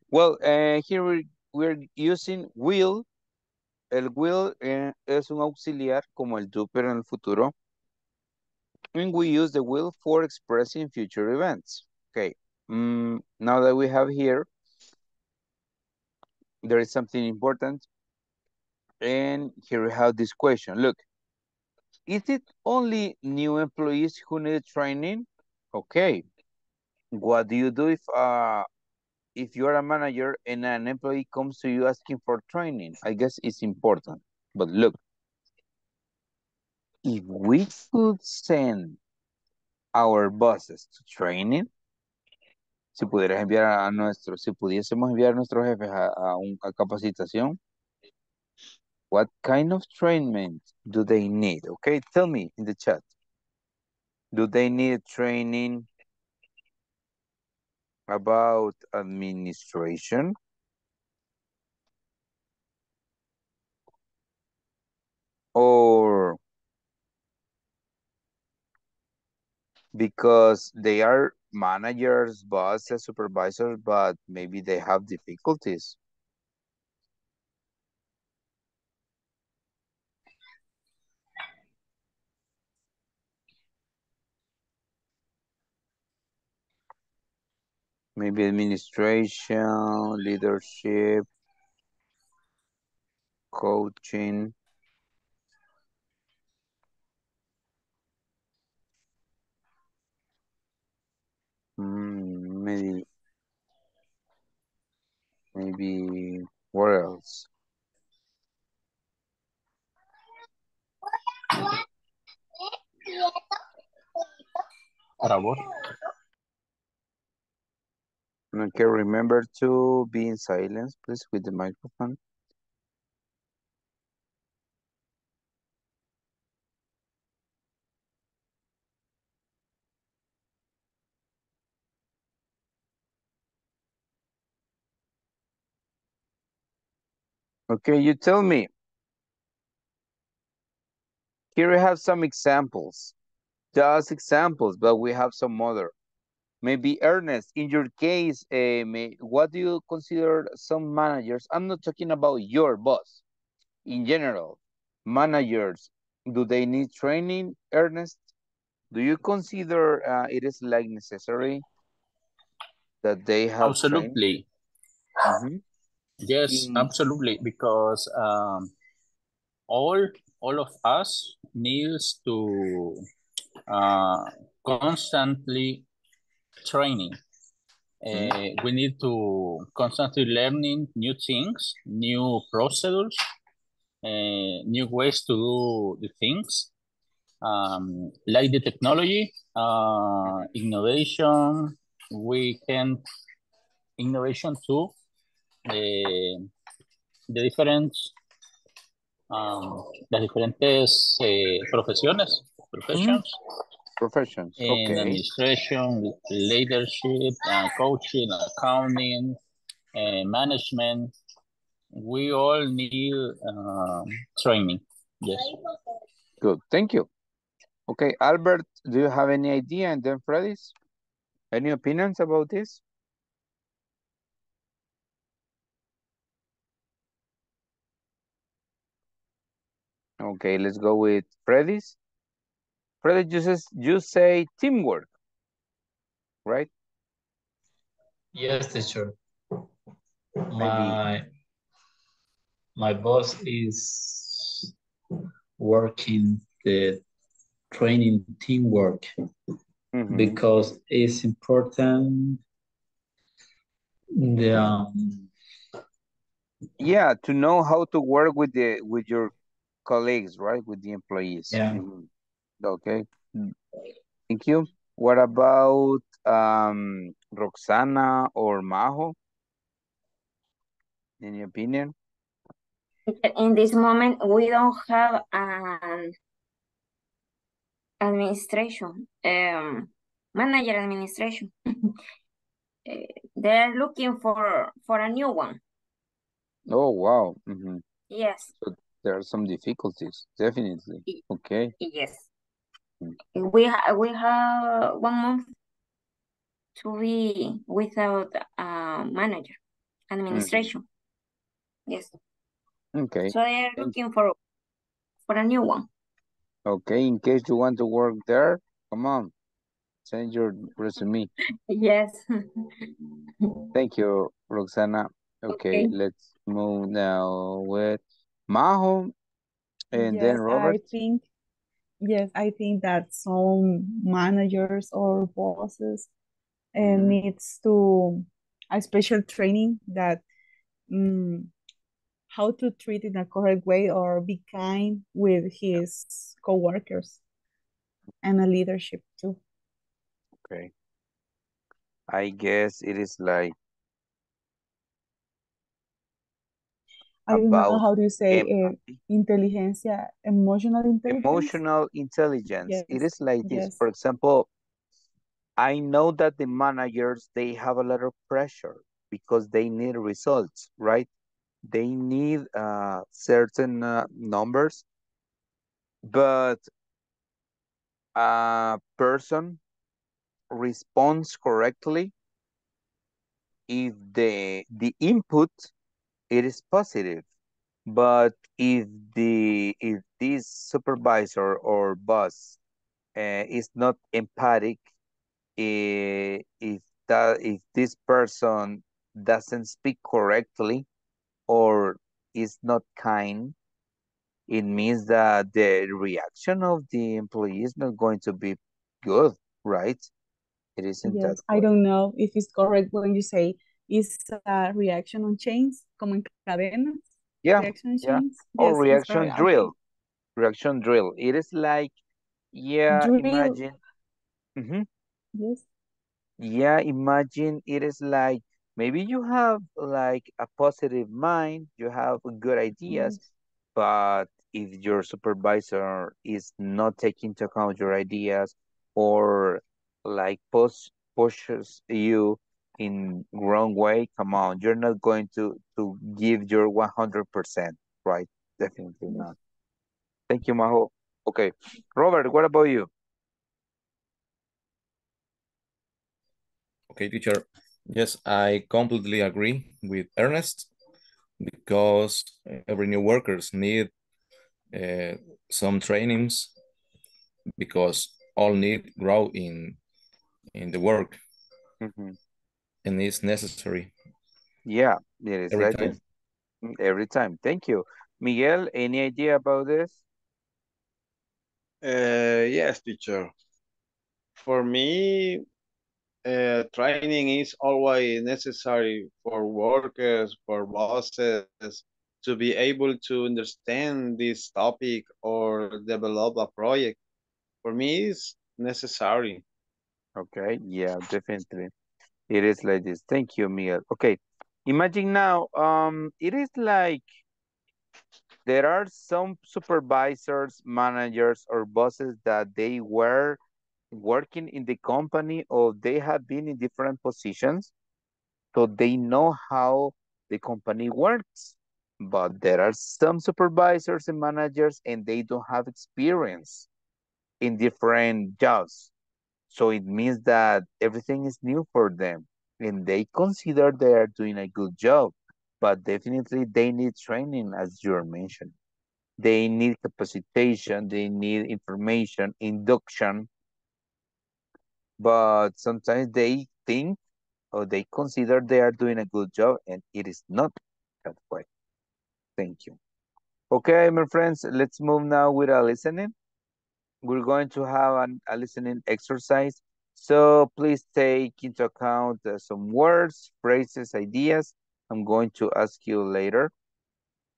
A: Well, uh, here we, we're using will. El will eh, es un auxiliar como el do pero en el futuro. And we use the will for expressing future events. Okay. Mm, now that we have here, there is something important. And here we have this question. Look, is it only new employees who need training? Okay. What do you do if uh if you're a manager and an employee comes to you asking for training? I guess it's important. But look, if we could send our bosses to training, si pudieras enviar a nuestro, si pudiésemos enviar a nuestros jefes a, a, un- a capacitación, what kind of training do they need? Okay, tell me in the chat. Do they need training about administration? Or because they are managers, bosses, supervisors, but maybe they have difficulties. Maybe administration, leadership, coaching. Mm, maybe, maybe, what else? Okay, remember to be in silence, please, with the microphone. Okay, you tell me. Here we have some examples. Just examples, but we have some other. Maybe Ernest, in your case, uh, may, what do you consider some managers? I'm not talking about your boss. In general, managers, do they need training, Ernest? Do you consider uh, it is like necessary that they have?
E: Absolutely.
A: Mhm.
E: Yes,
A: In-
E: absolutely. Because um, all all of us needs to uh, constantly training. Uh, we need to constantly learning new things, new procedures, uh, new ways to do the things, um, like the technology, uh, innovation. We can innovation too. The, the different um, las diferentes eh, profesiones, professions.
A: Professions,
E: In
A: okay.
E: administration, leadership, uh, coaching, accounting, uh, management. We all need uh, training. Yes.
A: Good, thank you. Okay, Albert, do you have any idea? And then Freddy's? Any opinions about this? Okay, let's go with Freddy's. Freddy, you, says, you say teamwork, right?
D: Yes, teacher. My my boss is working the training teamwork
A: Mhm.
D: because it's important the um,
A: Yeah, to know how to work with the with your colleagues, right? With the employees.
D: Yeah.
A: Mhm. Okay. Mm. Thank you. What about um Roxana or Majo? Any opinion?
K: In this moment, we don't have an administration, um, manager administration. Eh, They're looking for for a new one.
A: Oh, wow. Mhm.
K: Yes,
A: So there are some difficulties, definitely. Okay.
K: yes. We ha we have one month to be without a manager, administration. Mm-hmm. Yes.
A: Okay.
K: So they are looking for for a new one.
A: Okay. In case you want to work there, come on, send your resume.
K: Yes.
A: Thank you, Roxana. Okay,
F: Okay.
A: let's move now with Majo and then Robert.
F: I think, yes, I think that some managers or bosses uh, needs to a special training that mm, how to treat in a correct way or be kind with his coworkers and a leadership too.
A: Okay. I guess it is like
F: I don't know
A: about
F: how do you say uh, inteligencia, emotional intelligence?
A: emotional intelligence. It
F: Yes,
A: is like this.
F: yes,
A: For example, I know that the managers, they have a lot of pressure because they need results, right? They need uh, certain uh, numbers, but a person responds correctly if the the input it is positive but if the if this supervisor or boss uh, is not empathic eh, if that if this person doesn't speak correctly or is not kind it means that the reaction of the employee is not going to be good right it isn't that
F: yes. I don't know if it's correct when you say it's a reaction on chains, como en cadenas,
A: yeah
F: reaction on
A: yeah.
F: chains.
A: or
F: Yes,
A: reaction drill. Reaction drill. It is like yeah
F: Drill,
A: imagine Mhm.
F: yes,
A: yeah imagine it is like maybe you have like a positive mind you have good ideas
F: yes,
A: but if your supervisor is not taking into account your ideas or like push pushes you in wrong way come on you're not going to to give your 100% right? Definitely not. Thank you Majo okay. Robert what about you?
I: Okay, teacher. Yes, I completely agree with Ernest because every new workers need uh, some trainings because all need grow in in the work.
A: Mhm.
I: And it's necessary
A: yeah it is
I: every time.
A: Every time thank you miguel any idea about this
J: Uh, yes, teacher. For me, uh, training is always necessary for workers, for bosses, to be able to understand this topic or develop a project. For me, it's necessary.
A: Okay, yeah, definitely. It is like this. Thank you, Miguel. Okay, imagine now, um, it is like there are some supervisors, managers, or bosses that they were working in the company or they have been in different positions, so they know how the company works. But there are some supervisors and managers and they don't have experience in different jobs. So it means that everything is new for them and they consider they are doing a good job, but definitely they need training as you mentioned. They need capacitation, they need information, induction, but sometimes they think or they consider they are doing a good job and it is not that way. Thank you. Okay, my friends, let's move now with a listening. We're going to have an, a listening exercise. So please take into account uh, some words, phrases, ideas. I'm going to ask you later.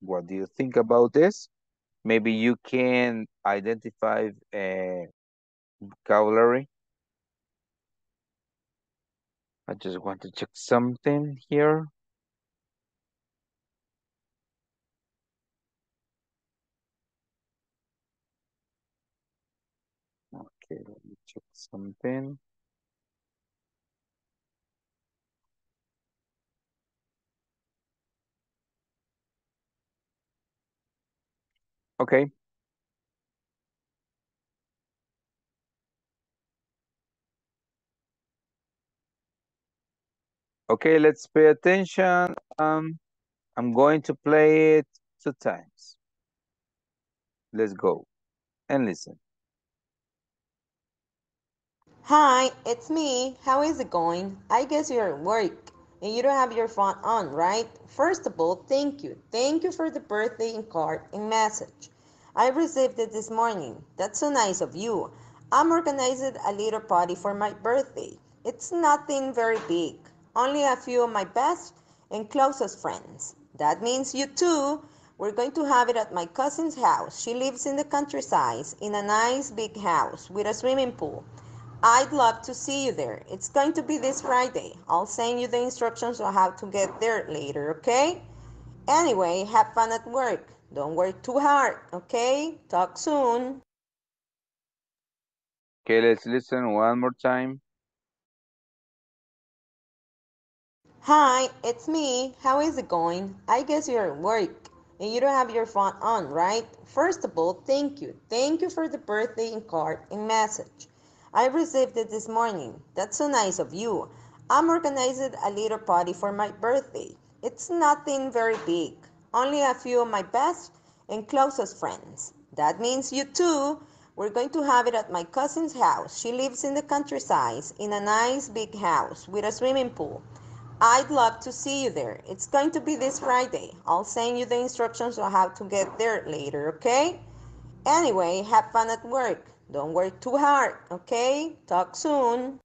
A: What do you think about this? Maybe you can identify a vocabulary. I just want to check something here. Okay, let me check something. Okay. Okay, let's pay attention. Um, I'm going to play it two times. Let's go and listen.
L: Hi, it's me. How is it going? I guess you're at work and you don't have your phone on, right? First of all, thank you. Thank you for the birthday card and message. I received it this morning. That's so nice of you. I'm organizing a little party for my birthday. It's nothing very big, only a few of my best and closest friends. That means you too. We're going to have it at my cousin's house. She lives in the countryside in a nice big house with a swimming pool. I'd love to see you there. It's going to be this Friday. I'll send you the instructions on how to get there later, okay? Anyway, have fun at work. Don't work too hard, okay? Talk soon.
A: Okay, let's listen one more time.
L: Hi, it's me. How is it going? I guess you're at work and you don't have your phone on, right? First of all, thank you. Thank you for the birthday card and message. I received it this morning. That's so nice of you. I'm organizing a little party for my birthday. It's nothing very big, only a few of my best and closest friends. That means you too. We're going to have it at my cousin's house. She lives in the countryside in a nice big house with a swimming pool. I'd love to see you there. It's going to be this Friday. I'll send you the instructions on how to get there later, okay? Anyway, have fun at work. Don't work too hard, okay? Talk soon.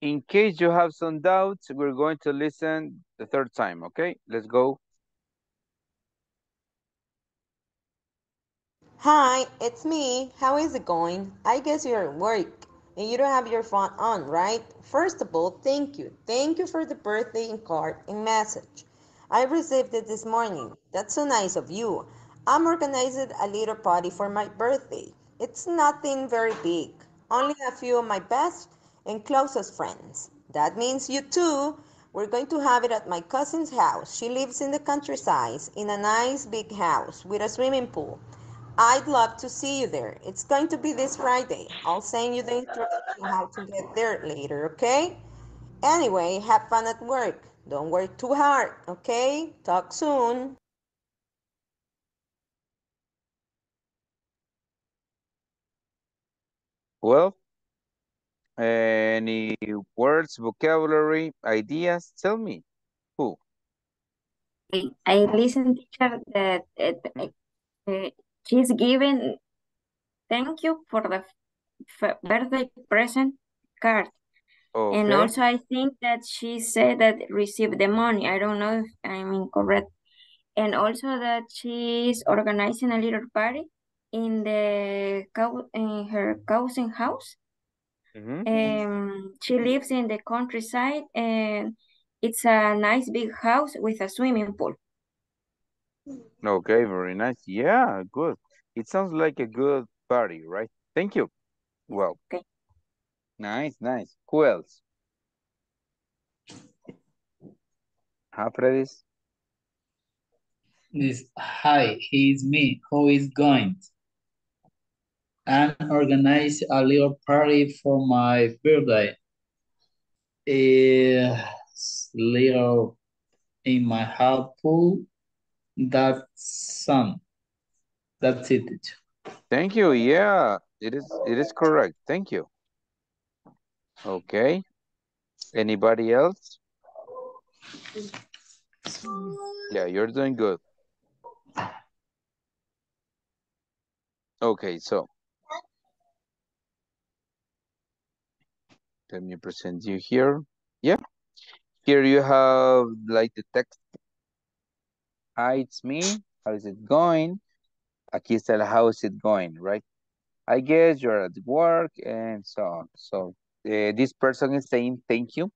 A: In case you have some doubts, we're going to listen the third time, okay? Let's go.
L: Hi, it's me. How is it going? I guess you're at work and you don't have your phone on, right? First of all, thank you. Thank you for the birthday card and message. I received it this morning. That's so nice of you. I'm organizing a little party for my birthday. It's nothing very big, only a few of my best and closest friends. That means you too. We're going to have it at my cousin's house. She lives in the countryside in a nice big house with a swimming pool. I'd love to see you there. It's going to be this Friday. I'll send you the instructions on how to get there later, okay? Anyway, have fun at work. Don't work too hard, okay? Talk soon.
A: Well, any words, vocabulary, ideas? Tell me. Who?
K: I, I listen teacher that uh, uh, she's given thank you for the birthday present card.
A: Okay.
K: And also, I think that she said that received the money. I don't know if I'm incorrect. And also that she's organizing a little party in the in her cousin house.
A: Mhm.
K: Um, she lives in the countryside and it's a nice big house with a swimming pool.
A: Okay, very nice. Yeah, good. It sounds like a good party, right? Thank you. Well,
K: Okay.
A: Nice, nice. Who else? Huh, Freddy's?
D: This hi, he's me. Who is going? And organize a little party for my birthday. It's little in my house pool. That's some. That's it.
A: Thank you. Yeah, it is it is correct. Thank you. Okay. Anybody else? Yeah, you're doing good. Okay, so let me present you here. Yeah. Here you have like the text. Hi, it's me. How is it going? Aquí está how is it going, right? I guess you're at work and so on. So uh, this person is saying thank you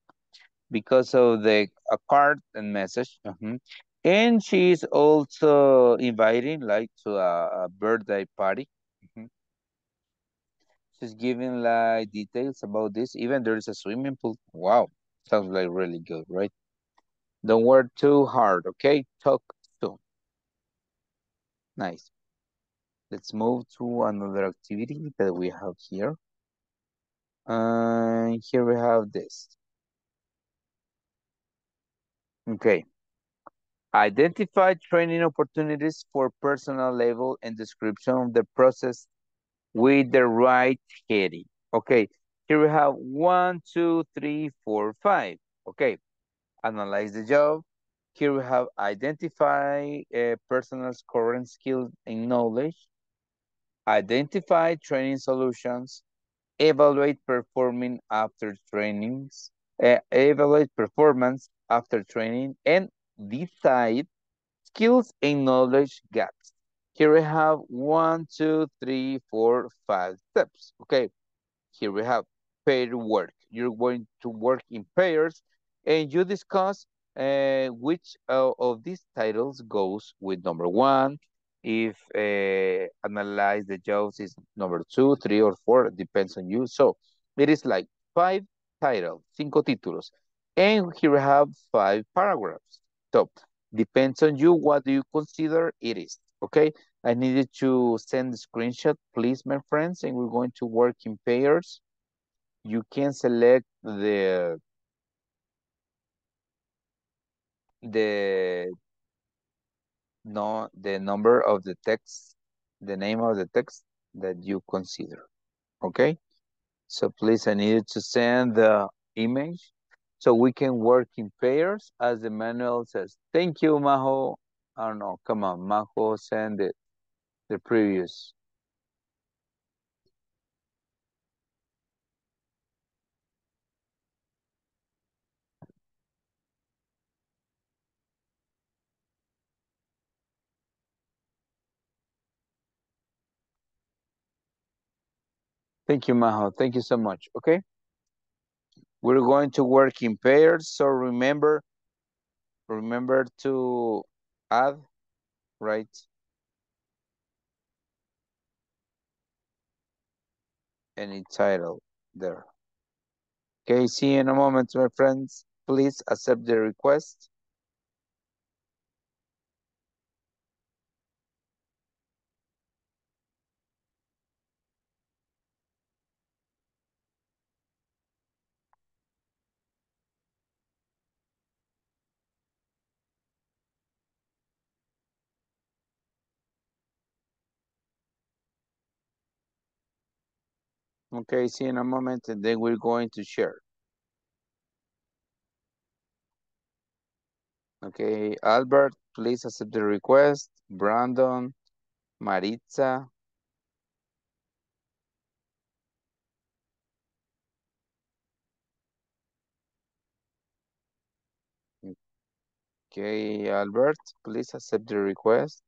A: because of the a card and message. Mhm. And is also inviting like to a, a birthday party. Mhm. She's giving like details about this. Even there is a swimming pool. Wow, sounds like really good, right? Don't work too hard, okay? Talk soon. Nice. Let's move to another activity that we have here. And here we have this. Okay. Identify training opportunities for personal level and description of the process with the right heading. Okay, here we have one, two, three, four, five. Okay, analyze the job. Here we have identify eh, a person's current skills and knowledge. Identify training solutions. Evaluate performing after trainings. uh, evaluate performance after training and decide skills and knowledge gaps. Here we have one, two, three, four, five steps. Okay, here we have pair work. You're going to work in pairs and you discuss uh, which uh, of these titles goes with number one. If uh, analyze the jobs is number two, three, or four, depends on you. So it is like five titles, cinco títulos. And here have five paragraphs. So depends on you, what do you consider it is, okay? I needed to send the screenshot, please, my friends, and we're going to work in pairs. You can select the the no the number of the text, the name of the text that you consider. Okay. So please, I needed to send the image so we can work in pairs as the manual says. Thank you, Majo. I don't know. Come on, Majo, send it the previous. Thank you, Majo. Thank you so much. Okay. We're going to work in pairs. So remember, remember to add, right? Any title there. Okay, see you in a moment, my friends. Please accept the request. Okay, see in a moment, and then we're going to share. Okay, Albert, please accept the request. Brandon, Maritza. Okay, Albert, please accept the request.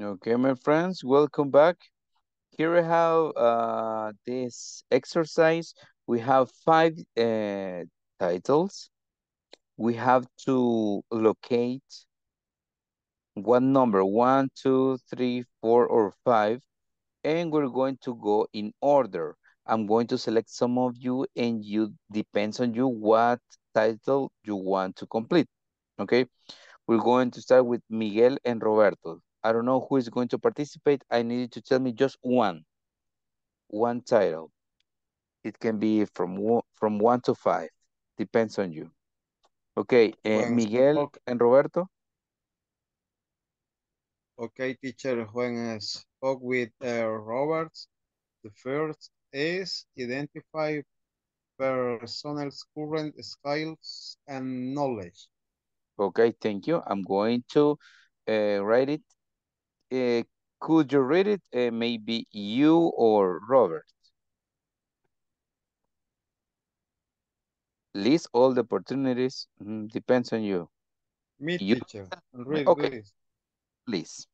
A: Okay, my friends, welcome back. Here we have uh, this exercise. We have five uh, titles. We have to locate one number, one, two, three, four, or five, and we're going to go in order. I'm going to select some of you and you depends on you what title you want to complete, okay? We're going to start with Miguel and Roberto. I don't know who is going to participate. I need you to tell me just one, one title. It can be from one, from one to five, depends on you. Okay, uh, Miguel
J: spoke-
A: and Roberto.
J: Okay, teacher, when I spoke with uh, Roberts, the first is identify person's current skills and knowledge.
A: Okay, thank you. I'm going to uh, write it. Uh, could you read it? Uh, maybe you or Robert. List all the opportunities. Mm, depends on you.
J: Me,
A: You-
J: teacher, read
A: Okay. Please.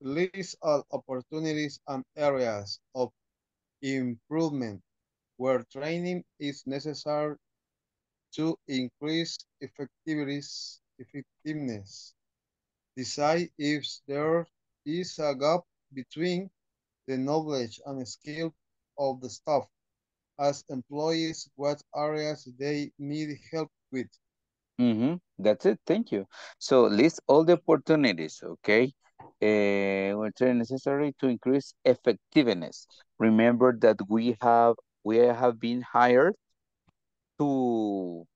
J: List all opportunities and areas of improvement where training is necessary to increase effectiveness. effectiveness. Decide if there is a gap between the knowledge and skill of the staff as employees, what areas they need help with.
A: Mm-hmm. That's it. Thank you. So list all the opportunities, okay? Uh, which are necessary to increase effectiveness. Remember that we have we have been hired to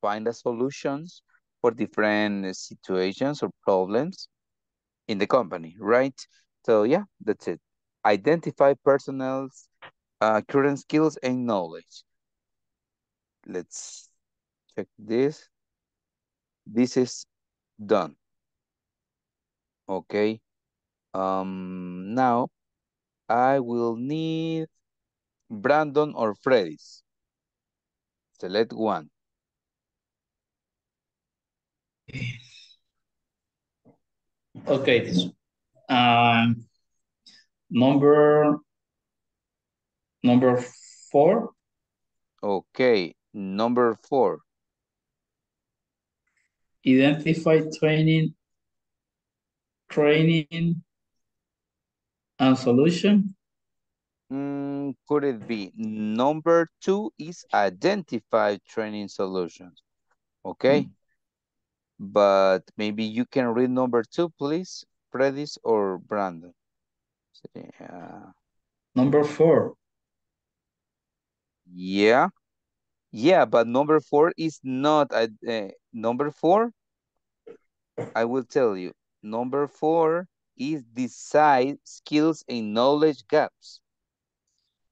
A: find the solutions for different situations or problems in the company, right? So yeah, that's it. Identify personnel's uh, current skills and knowledge. Let's check this. This is done. Okay. Um, now I will need Brandon or Freddy's. Select one.
D: Okay, this um number number four.
A: Okay, number four.
D: Identify training training and solution.
A: Mm, could it be number two is identify training solutions. Okay. But maybe you can read number two, please, Freddy's or Brandon. Yeah.
D: Number four.
A: Yeah. Yeah, but number four is not a uh, number four. I will tell you. Number four is decide skills and knowledge gaps.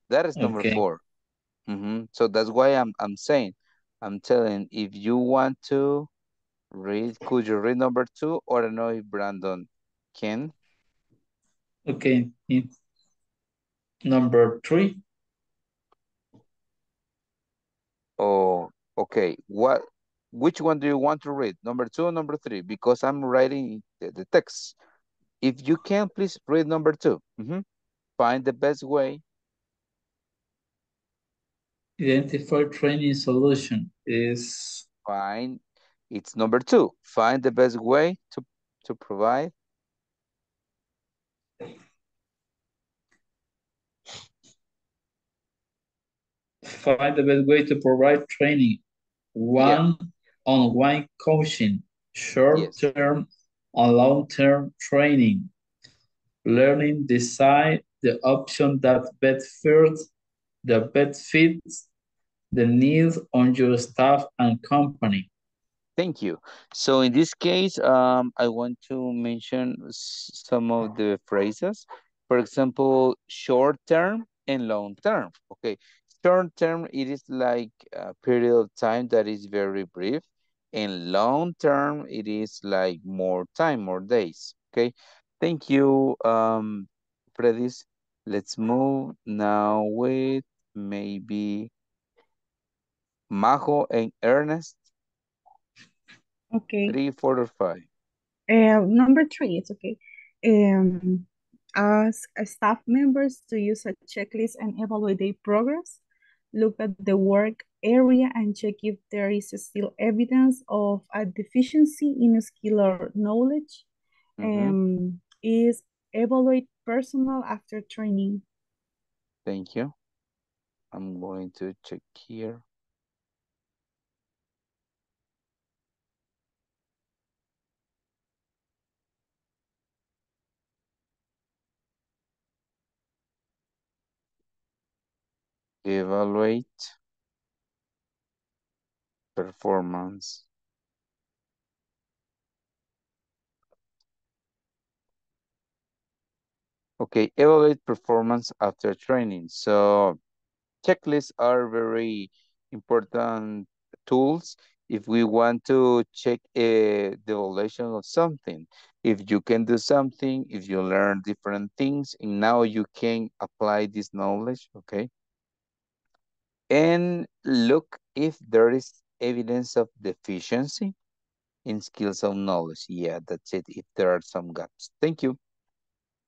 A: That is number
D: Okay.
A: four. Mhm. So that's why I'm I'm saying, I'm telling if you want to read, could you read number two? Or I know if Brandon can.
D: Okay. Number three.
A: Oh, okay. What? Which one do you want to read? Number two or number three? Because I'm writing the, the text. If you can, please read number 2 Mhm. Find the best way.
D: Identify training solution is
A: Find. It's number two. Find the best way to to provide.
D: find the best way to provide training. One on one coaching, short term and long term training. Learning decide the option that best fits the best fits the needs on your staff and company.
A: Thank you. So in this case, um, I want to mention some of the phrases. For example, short term and long term. Okay, short term, it is like a period of time that is very brief. And long term, it is like more time, more days. Okay, thank you, um. Let's move now with maybe Majo and Ernest.
F: Okay.
A: Three, four, or five.
F: Uh, number three, it's okay. Um, ask staff members to use a checklist and evaluate their progress. Look at the work area and check if there is still evidence of a deficiency in skill or knowledge. Mm -hmm. um, is evaluate personnel after training.
A: Thank you. I'm going to check here. Evaluate performance. Okay, evaluate performance after training. So checklists are very important tools if we want to check uh, the evaluation of something. If you can do something, if you learn different things, and now you can apply this knowledge, okay? And look if there is evidence of deficiency in skills of knowledge. Yeah, that's it, if there are some gaps. Thank you.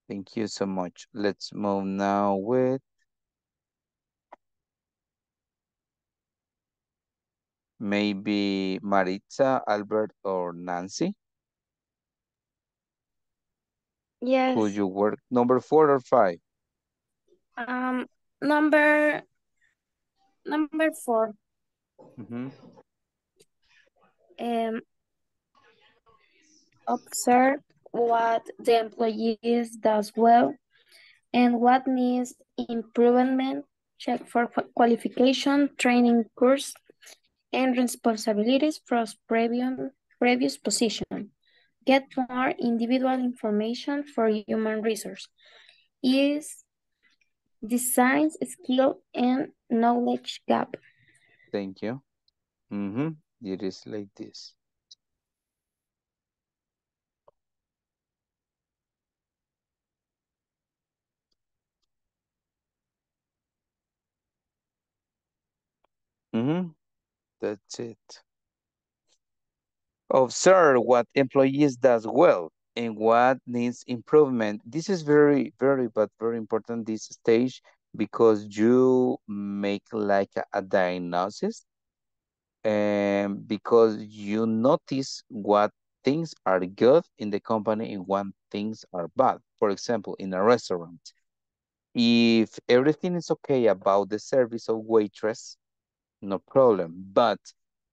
A: Thank you so much. Let's move now with maybe Maritza, Albert, or Nancy.
G: Yes.
A: Could you work number four or five?
G: Um, number number 4
A: mm -hmm.
G: Um, observe what the employees does well and what needs improvement, check for qualification, training course, and responsibilities from previous, previous position. Get more individual information for human resource. Is designs, skill, and knowledge gap.
A: Thank you. Mm -hmm. It is like this. Mm -hmm. That's it. Observe what employees does well and what needs improvement. This is very, very, but very important this stage because you make like a, diagnosis and because you notice what things are good in the company and what things are bad. For example, in a restaurant, if everything is okay about the service of waitress, no problem. But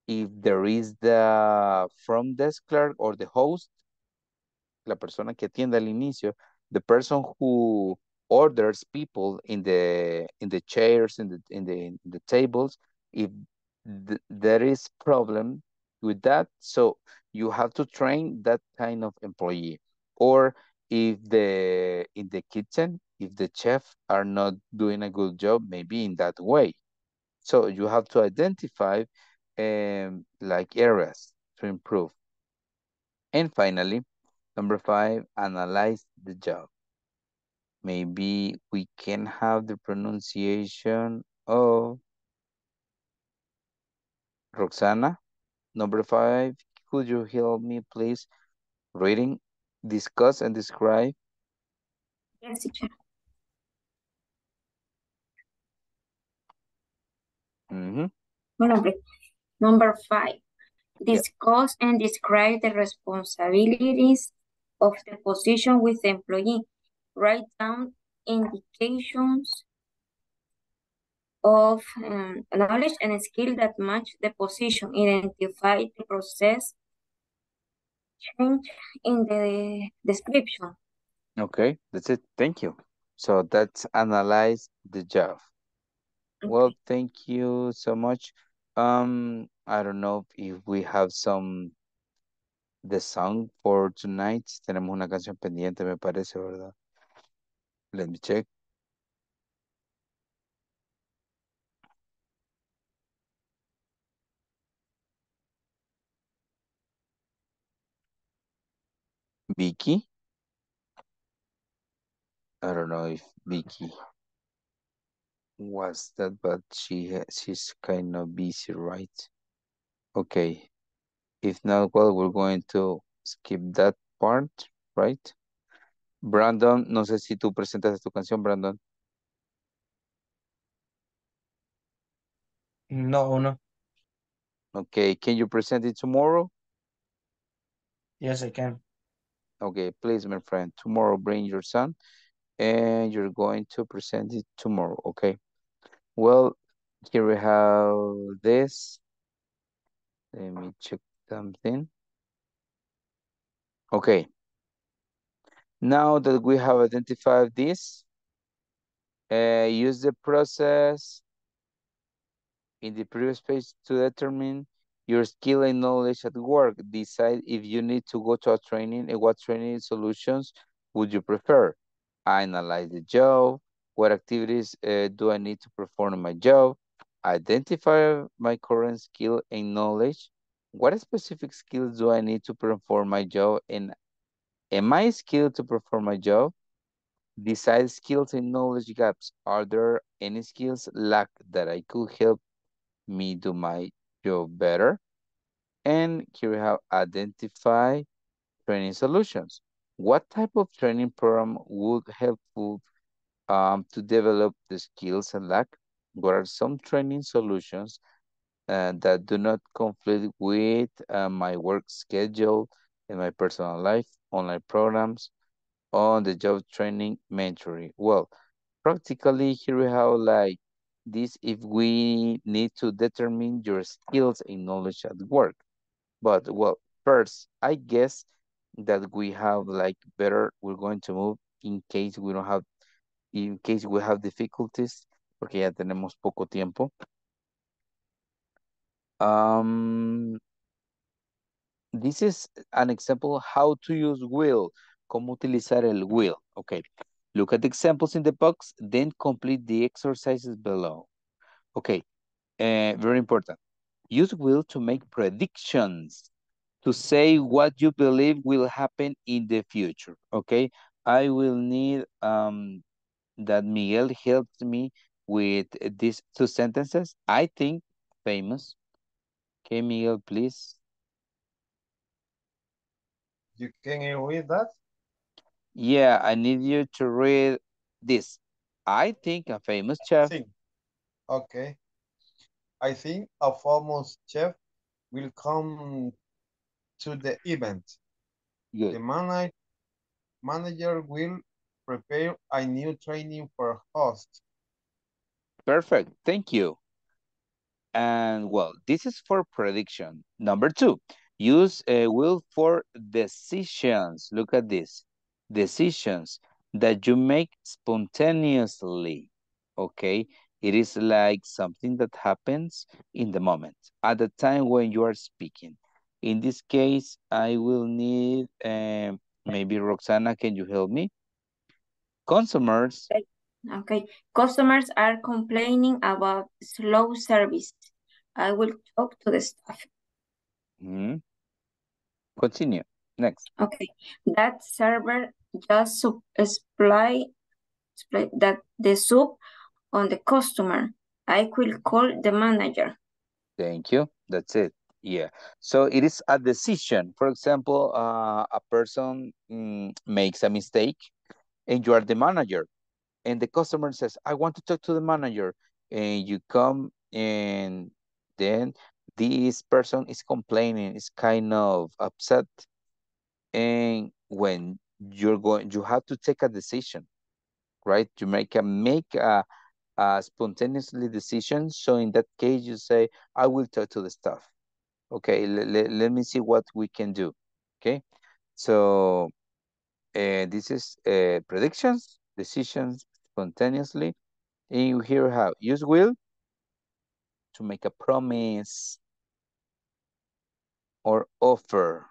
A: if there is the front desk clerk or the host, la persona que atiende al inicio, the person who orders people in the in the chairs in the in the in the tables, if th there is problem with that, so you have to train that kind of employee. Or if the in the kitchen, if the chef are not doing a good job, maybe in that way. So you have to identify um, like areas to improve. And finally, number five, analyze the job. Maybe we can have the pronunciation of Roxana. Number five, could you help me please reading, discuss and describe?
K: Yes, teacher.
A: Mm -hmm.
K: Number, number five, discuss yeah. and describe the responsibilities of the position with the employee. Write down indications of um, knowledge and skill that match the position. Identify the process change in the description.
A: Okay, that's it. Thank you. So that's analyze the job. Okay. Well, thank you so much. Um, I don't know if we have some the song for tonight. Tenemos una canción pendiente, me parece, ¿verdad? Let me check. Vicky? I don't know if Vicky was that, but she she's kind of busy, right? Okay. If not, well, we're going to skip that part, right? Brandon, no sé si tú presentas tu canción, Brandon.
C: No, no.
A: Okay, can you present it tomorrow?
C: Yes, I can.
A: Okay, please, my friend, tomorrow bring your son and you're going to present it tomorrow, okay? Well, here we have this. Let me check something. Okay. Now that we have identified this, uh, use the process in the previous page to determine your skill and knowledge at work. Decide if you need to go to a training and what training solutions would you prefer. Analyze the job. What activities uh, do I need to perform my job? Identify my current skill and knowledge. What specific skills do I need to perform my job and am I skilled to perform my job? Decide skills and knowledge gaps. Are there any skills lack that I could help me do my job better? And here we have identify training solutions. What type of training program would helpful um, to develop the skills and lack? What are some training solutions uh, that do not conflict with uh, my work schedule and my personal life, online programs, on the job training mentoring? Well, practically here we have like this if we need to determine your skills and knowledge at work. But well, first, I guess that we have like better, we're going to move in case we don't have, in case we have difficulties, porque ya tenemos poco tiempo. Um, this is an example how to use will, cómo utilizar el will. Okay, look at the examples in the box, then complete the exercises below. Okay, uh, very important. Use will to make predictions, to say what you believe will happen in the future, okay? I will need um, that Miguel helps me with these two sentences. I think famous. Okay, Miguel, please.
J: You can you read that?
A: Yeah, I need you to read this. I think a famous chef.
J: Think. Okay. I think a famous chef will come to the event.
A: Good.
J: The man manager will prepare a new training for host.
A: Perfect. Thank you. And well, this is for prediction. Number two, use a will for decisions. Look at this. Decisions that you make spontaneously. Okay. It is like something that happens in the moment, at the time when you are speaking. In this case, I will need, uh, maybe Roxana, can you help me? Consumers.
K: Okay. Customers are complaining about slow service. I will talk to the staff.
A: Mm -hmm. Continue. Next.
K: Okay. That server just supply, supply that the soup on the customer. I will call the manager.
A: Thank you. That's it. Yeah. So it is a decision. For example, uh, a person mm, makes a mistake and you are the manager and the customer says, I want to talk to the manager. And you come and then this person is complaining, is kind of upset. And when you're going, you have to take a decision, right? You make a, make a, uh, spontaneously decision. So in that case, you say, I will talk to the staff. Okay, let me see what we can do. Okay, so uh, this is uh, predictions, decisions spontaneously. And you here have use will to make a promise or offer.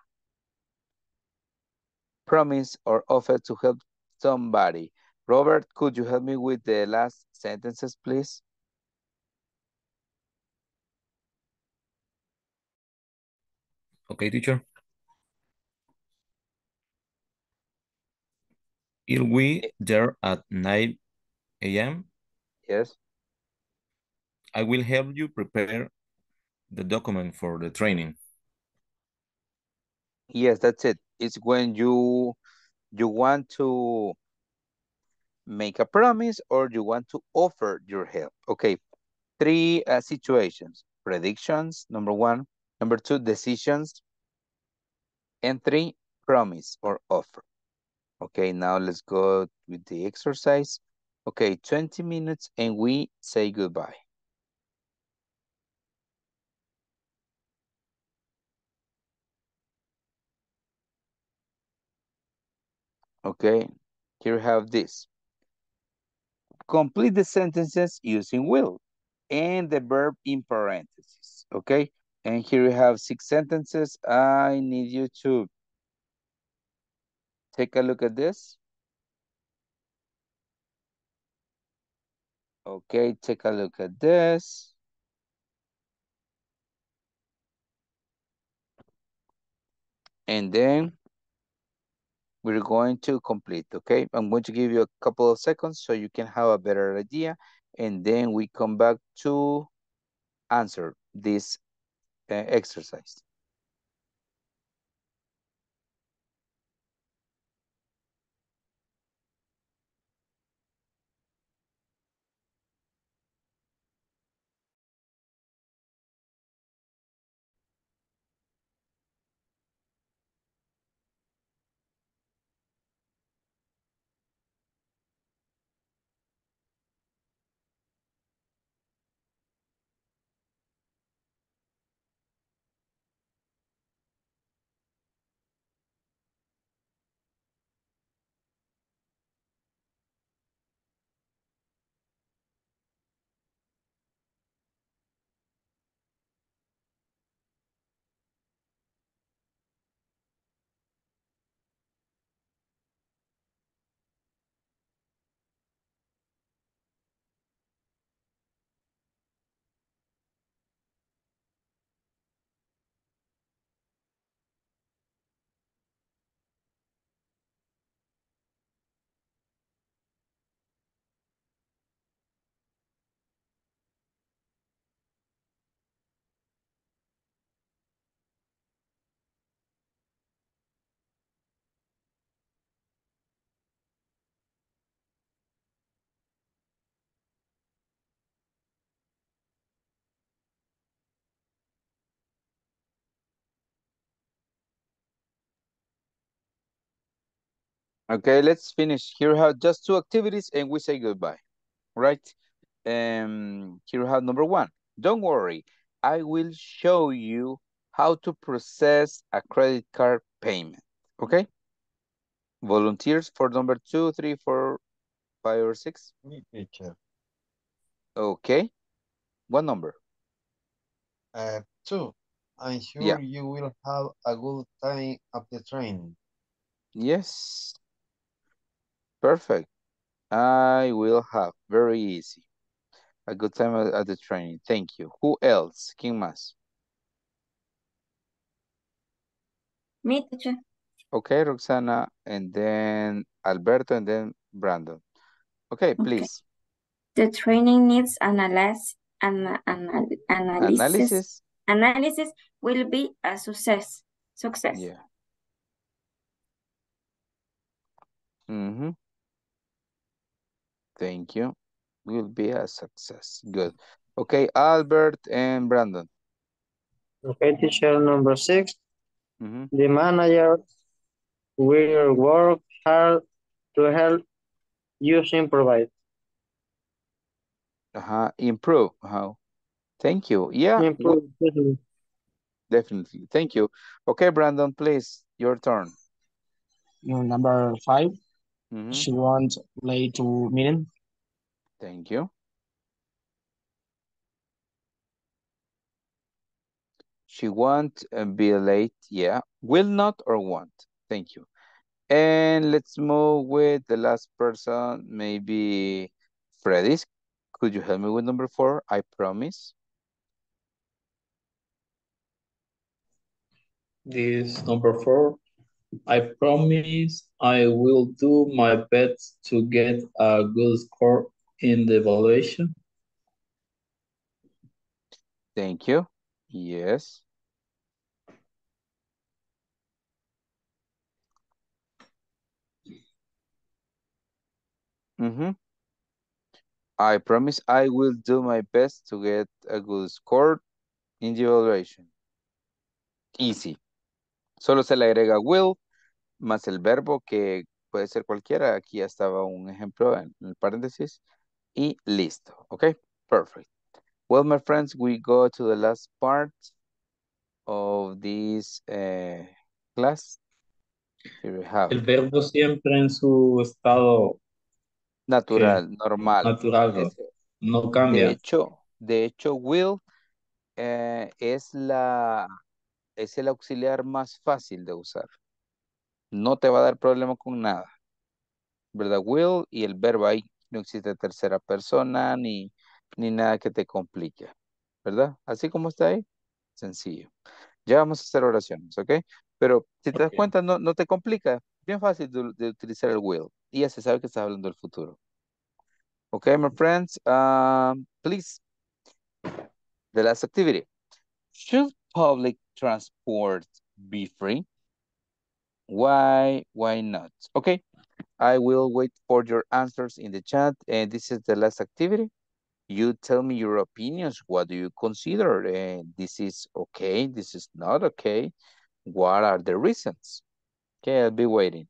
A: Promise or offer to help somebody. Robert, could you help me with the last sentences, please?
I: Okay, teacher. Will we eh. there at 9 a.m.?
A: Yes.
I: I will help you prepare the document for the training.
A: Yes, that's it. It's when you you want to make a promise or you want to offer your help. Okay, three uh, situations. Predictions, number one. Number two, decisions. And three, promise or offer. Okay, now let's go with the exercise. Okay, 20 minutes and we say goodbye. Okay, here we have this. Complete the sentences using will and the verb in parentheses, okay? And here we have six sentences. I need you to take a look at this. Okay, take a look at this. And then we're going to complete, okay? I'm going to give you a couple of seconds so you can have a better idea. And then we come back to answer this uh, exercise. Okay, let's finish. Here we have just two activities and we say goodbye, right? Um, here we have number one. Don't worry, I will show you how to process a credit card payment, okay? Volunteers for number two, three, four, five, or six?
J: Me, teacher.
A: Okay. What number?
J: Uh, two. I'm sure
A: Yeah.
J: you will have a good time at the training.
A: Yes. Perfect. I will have. Very easy. A good time at, at the training. Thank you. Who else? ¿Quién más?
K: Me, teacher.
A: Okay, Roxana, and then Alberto, and then Brandon. Okay, please.
K: The training needs analysis, ana- anal- analysis,
A: Analysis.
K: analysis will be a success. Success.
A: Yeah. Mm-hmm. Thank you. Will be a success. Good. Okay, Albert and Brandon.
B: Okay, teacher number six.
A: Mhm.
B: The manager will work hard to help you improvise.
A: Uh-huh. Improve. How? Thank you. Yeah.
B: Improve. definitely.
A: Definitely. Thank you. Okay, Brandon, please, your turn.
C: Mm, Number five,
A: Mhm.
C: she won't late to meeting.
A: Thank you. She won't uh, be late. Yeah. Will not or won't. Thank you. And let's move with the last person, maybe Freddy's. Could you help me with number four? I promise.
D: This number four. I promise I will do my best to get a good score in the evaluation.
A: Thank you. Yes. Mm -hmm. I promise I will do my best to get a good score in the evaluation. Easy. Solo se le agrega will más el verbo que puede ser cualquiera. Aquí ya estaba un ejemplo en el paréntesis. Y listo. Ok, perfect. Well, my friends, we go to the last part of this uh, class. Here we have.
D: El verbo siempre en su estado
A: natural, normal.
D: Natural,
A: Es-
D: no cambia.
A: De hecho, de hecho, will eh, es la es el auxiliar más fácil de usar. No te va a dar problema con nada. ¿Verdad? Will y el verbo ahí no existe tercera persona ni, ni nada que te complique. ¿Verdad? Así como está ahí, sencillo. Ya vamos a hacer oraciones, ¿ok? Pero si te das cuenta, no, no te complica. Bien fácil de, de utilizar el will. Y ya se sabe que estás hablando del futuro. Okay, my friends, um, please. The last activity. Should public transport be free? Why, why not? Okay, I will wait for your answers in the chat. And this is the last activity. You tell me your opinions. What do you consider? And this is okay, this is not okay. What are the reasons? Okay, I'll be waiting.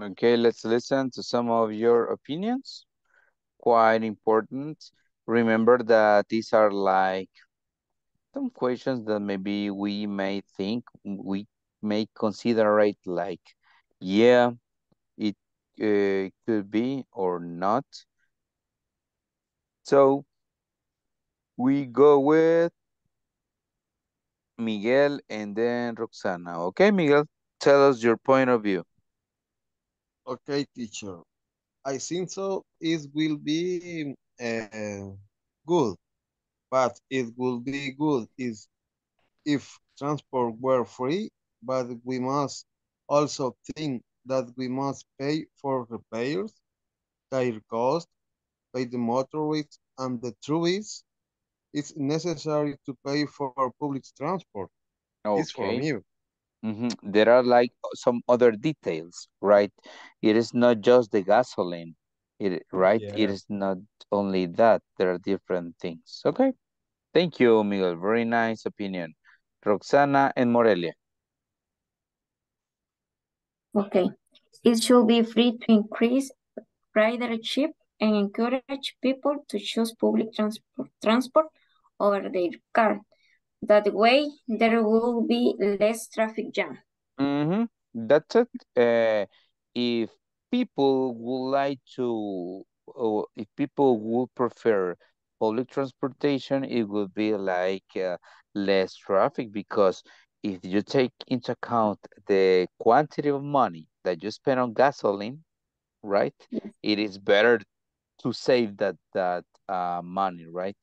A: Okay, let's listen to some of your opinions. Quite important. Remember that these are like some questions that maybe we may think, we may consider it like, yeah, it uh, could be or not. So we go with Miguel and then Roxana. Okay, Miguel, tell us your point of view.
J: Okay, teacher. I think so. It will be uh, good, but it will be good is if transport were free, but we must also think that we must pay for repairs, their cost, pay the motorists, and the truth is, it's necessary to pay for public transport.
A: Okay.
J: It's for me.
A: Mm -hmm. There are like some other details, right? It is not just the gasoline, it, right?
J: Yeah.
A: It is not only that. There are different things. Okay. Thank you, Miguel. Very nice opinion. Roxana and Morelia.
G: Okay. It should be free to increase ridership and encourage people to choose public transport, transport over their car. That way, there will be less traffic jam.
A: Mm -hmm. That's it. Uh, if people would like to, or if people would prefer public transportation, it would be like uh, less traffic because if you take into account the quantity of money that you spend on gasoline, right?
G: Yes.
A: It is better to save that that uh, money, right?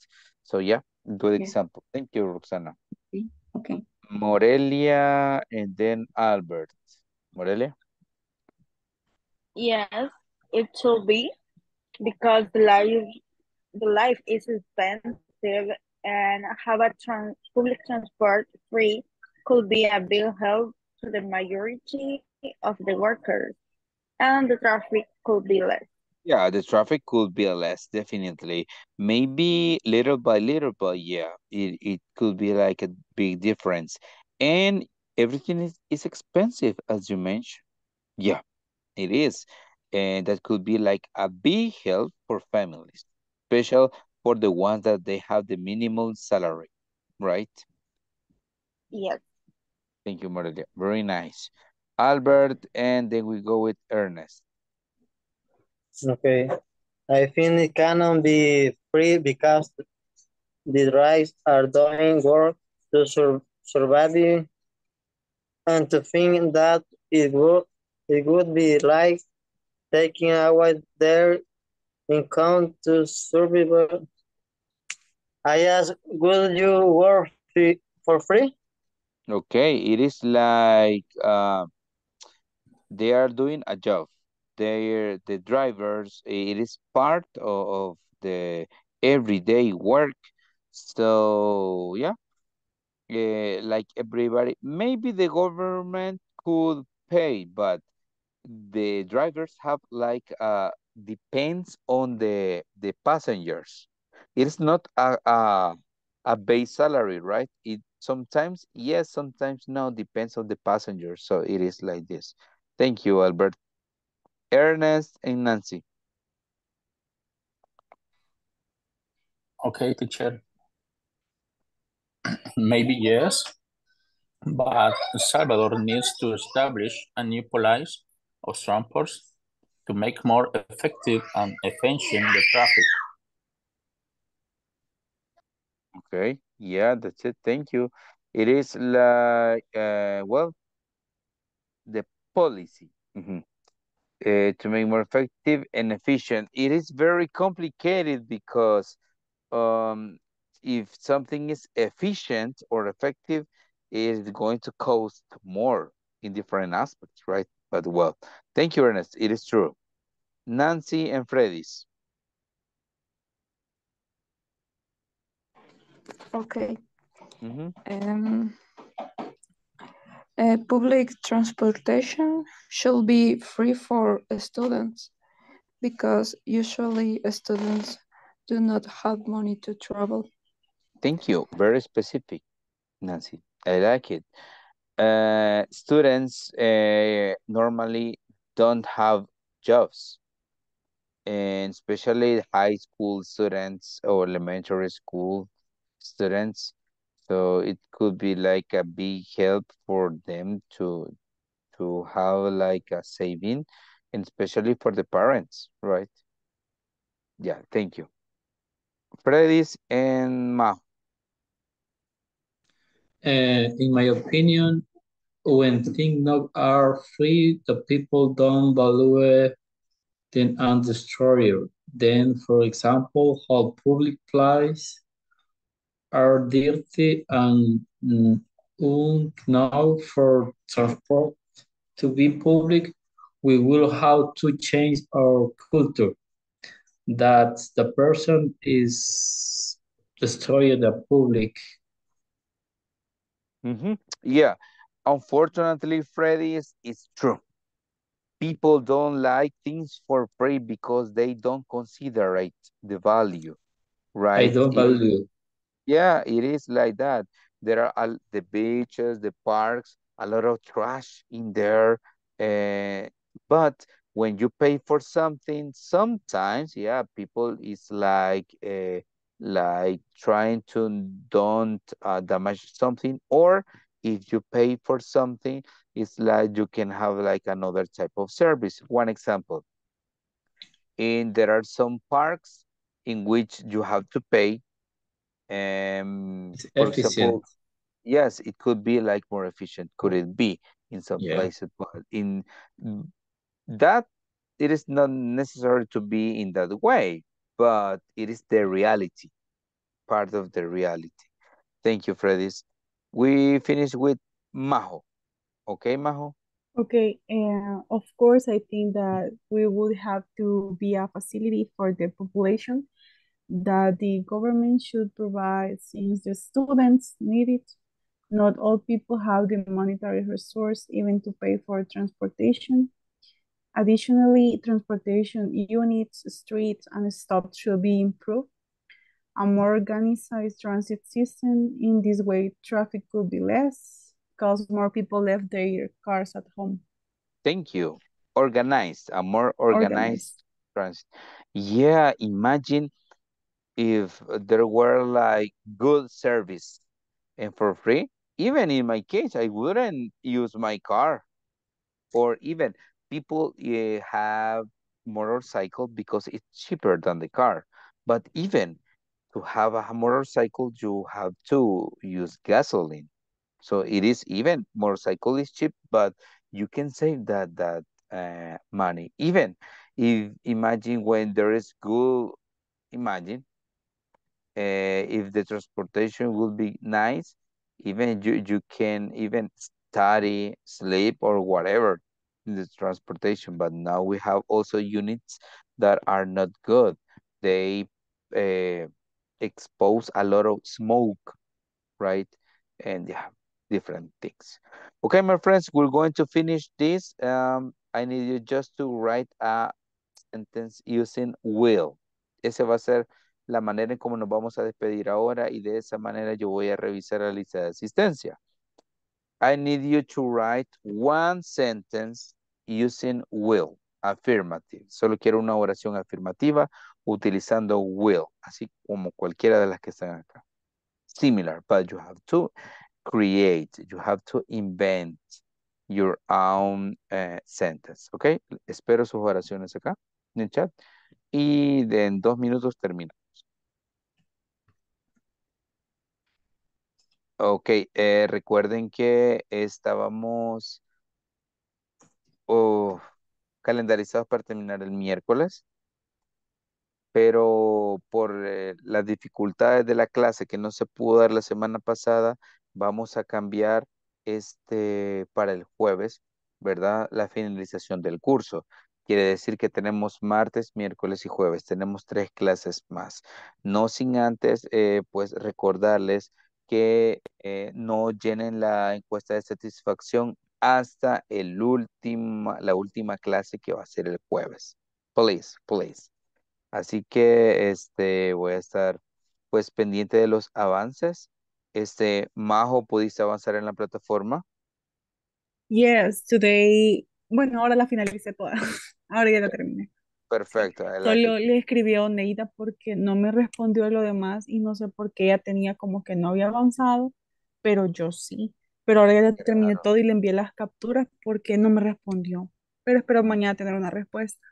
A: So yeah, good
G: Yes.
A: example. Thank you, Roxana.
G: Okay.
A: Morelia and then Albert. Morelia?
F: Yes, it should be because the life the life is expensive and have a trans public transport free could be a big help to the majority of the workers and the traffic could be less.
A: Yeah, the traffic could be less, definitely. Maybe little by little, but yeah, it, it could be like a big difference. And everything is, is expensive, as you mentioned. Yeah, it is. And that could be like a big help for families, special for the ones that they have the minimum salary, right?
F: Yes.
A: Thank you, Morelia. Very nice. Albert, and then we go with Ernest.
B: Okay. I think it cannot be free because the drivers are doing work to sur survive and to think that it would it would be like taking away their income to survive. I ask, would you work for free?
A: Okay, it is like uh, they are doing a job. They're the drivers. It is part of, of the everyday work. So yeah, uh, like everybody, maybe the government could pay, but the drivers have like uh depends on the the passengers. It's not a a, a base salary, right? It sometimes yes, sometimes no, depends on the passenger. So it is like this. Thank you, Albert. Ernest and Nancy.
E: Okay, teacher. Maybe yes, but Salvador needs to establish a new policy of transports to make more effective and efficient the traffic.
A: Okay, yeah, that's it. Thank you. It is like, uh, well, the policy mm -hmm. Uh, to make more effective and efficient. It is very complicated because um, if something is efficient or effective, it is going to cost more in different aspects, right? But well, thank you, Ernest. It is true. Nancy and Freddy's.
H: Okay.
A: Mm -hmm.
H: Um, uh, public transportation should be free for students because usually students do not have money to travel.
A: Thank you. Very specific, Nancy. I like it. Uh, students uh, normally don't have jobs. And especially high school students or elementary school students. So it could be like a big help for them to to have like a saving and especially for the parents, right? Yeah, thank you. Freddy's and Ma.
D: Uh, in my opinion, when things not are free, the people don't value them and destroy it. Then, for example, how public places are dirty and mm, now for transport to be public, we will have to change our culture. That the person is destroying the public.
A: Mm -hmm. Yeah, unfortunately, Freddy, is it's true. People don't like things for free because they don't consider the value, right?
D: I don't value.
A: Yeah, it is like that. There are uh, the beaches, the parks, a lot of trash in there. Uh, but when you pay for something, sometimes, yeah, people is like, uh, like trying to don't uh, damage something or if you pay for something it's like you can have like another type of service one example and there are some parks in which you have to pay um for example yes it could be like more efficient could it be in some yeah. places but in that it is not necessary to be in that way but it is the reality, part of the reality. Thank you, Freddy's. We finish with Majo. Okay, Majo?
F: Okay, uh, of course, I think that we would have to be a facility for the population that the government should provide since the students need it. Not all people have the monetary resource even to pay for transportation. Additionally, transportation units, streets, and stops should be improved. A more organized transit system. In this way, traffic could be less because more people left their cars at home.
A: Thank you. Organized, a more organized, organized. transit. Yeah, imagine if there were like good service and for free. Even in my case, I wouldn't use my car or even people uh, have motorcycle because it's cheaper than the car. But even to have a motorcycle, you have to use gasoline. So it is even motorcycle is cheap, but you can save that that uh, money. Even if imagine when there is good, imagine uh, if the transportation will be nice, even you you can even study, sleep, or whatever in the transportation, but now we have also units that are not good. They uh, expose a lot of smoke, right? And yeah, different things. Okay, my friends, we're going to finish this. Um, I need you just to write a sentence using will. Ese va a ser la manera en cómo nos vamos a despedir ahora y de esa manera yo voy a revisar la lista de asistencia. I need you to write one sentence using will, affirmative. Solo quiero una oración afirmativa utilizando will, así como cualquiera de las que están acá. Similar, but you have to create, you have to invent your own uh, sentence, ¿ok? Espero sus oraciones acá en el chat y en dos minutos terminamos. Ok, eh, recuerden que estábamos oh, calendarizados para terminar el miércoles, pero por eh, las dificultades de la clase que no se pudo dar la semana pasada, vamos a cambiar este para el jueves, ¿verdad? La finalización del curso. Quiere decir que tenemos martes, miércoles y jueves. Tenemos tres clases más. No sin antes, eh, pues, recordarles que eh, no llenen la encuesta de satisfacción hasta el último, la última clase que va a ser el jueves. Please, please. Así que este, voy a estar pues pendiente de los avances. Este, Majo, ¿pudiste avanzar en la plataforma?
F: Yes, today Bueno, ahora la finalicé toda. Ahora ya la terminé.
A: Perfecto.
F: Solo le escribí a Oneida porque no me respondió lo demás y no sé por qué ella tenía como que no había avanzado, pero yo sí. Pero ahora ya terminé todo y le envié las capturas porque no me respondió. Pero espero mañana tener una respuesta.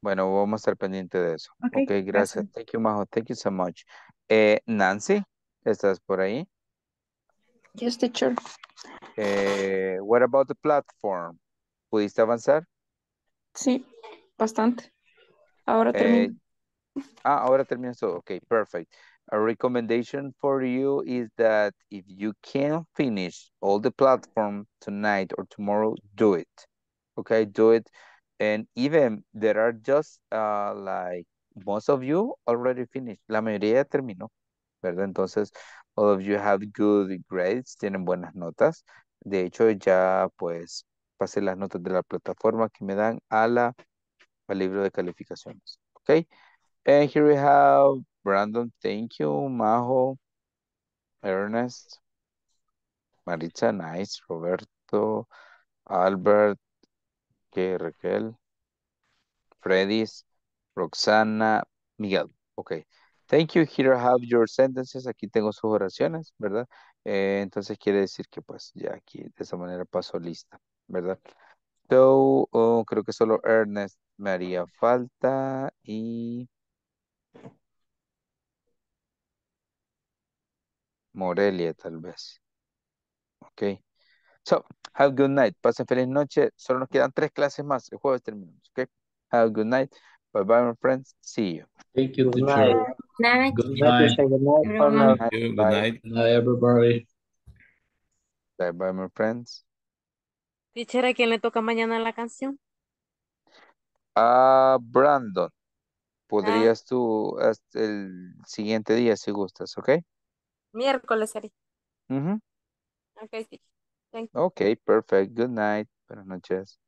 A: Bueno, vamos a estar pendiente de eso. Ok, okay gracias. Thank you, Majo. Thank you so much. Eh, Nancy, ¿estás por ahí?
H: Yes, teacher.
A: Eh, what about the platform? ¿Pudiste avanzar?
H: Sí, bastante. Ahora termino.
A: Eh, ah, ahora terminas todo. Okay, perfect. A recommendation for you is that if you can finish all the platform tonight or tomorrow, do it. Okay, do it. And even there are just uh, like most of you already finished. La mayoría terminó, ¿verdad? Entonces, all of you have good grades, tienen buenas notas. De hecho, ya pues pasé las notas de la plataforma que me dan a la, al libro de calificaciones. Ok. And here we have Brandon, thank you. Majo, Ernest, Maritza, nice. Roberto, Albert, que Raquel, Freddy's, Roxana, Miguel. Ok. Thank you. Here I have your sentences. Aquí tengo sus oraciones, ¿verdad? Eh, entonces quiere decir que pues ya aquí de esa manera paso lista. ¿verdad? So, oh, creo que solo Ernest me haría falta y Morelia tal vez. Ok. So, have a good night. Pasen feliz noche. Solo nos quedan tres clases más. El jueves terminamos. Ok. Have a good night. Bye bye, my friends. See you.
D: Thank you,
B: Good
D: teacher.
B: night.
D: Good
B: Good night. Good
I: night.
D: Good night, everybody.
A: Bye bye, my friends.
M: Teacher, ¿a quién le toca mañana la canción?
A: Ah, Brandon.
M: Ah,
A: Podrías tú hasta el siguiente día si gustas, ¿ok?
M: miércoles sería.
A: Ujú.
M: Ok, teacher. Thank you.
A: Ok, perfect. Good night. Buenas noches.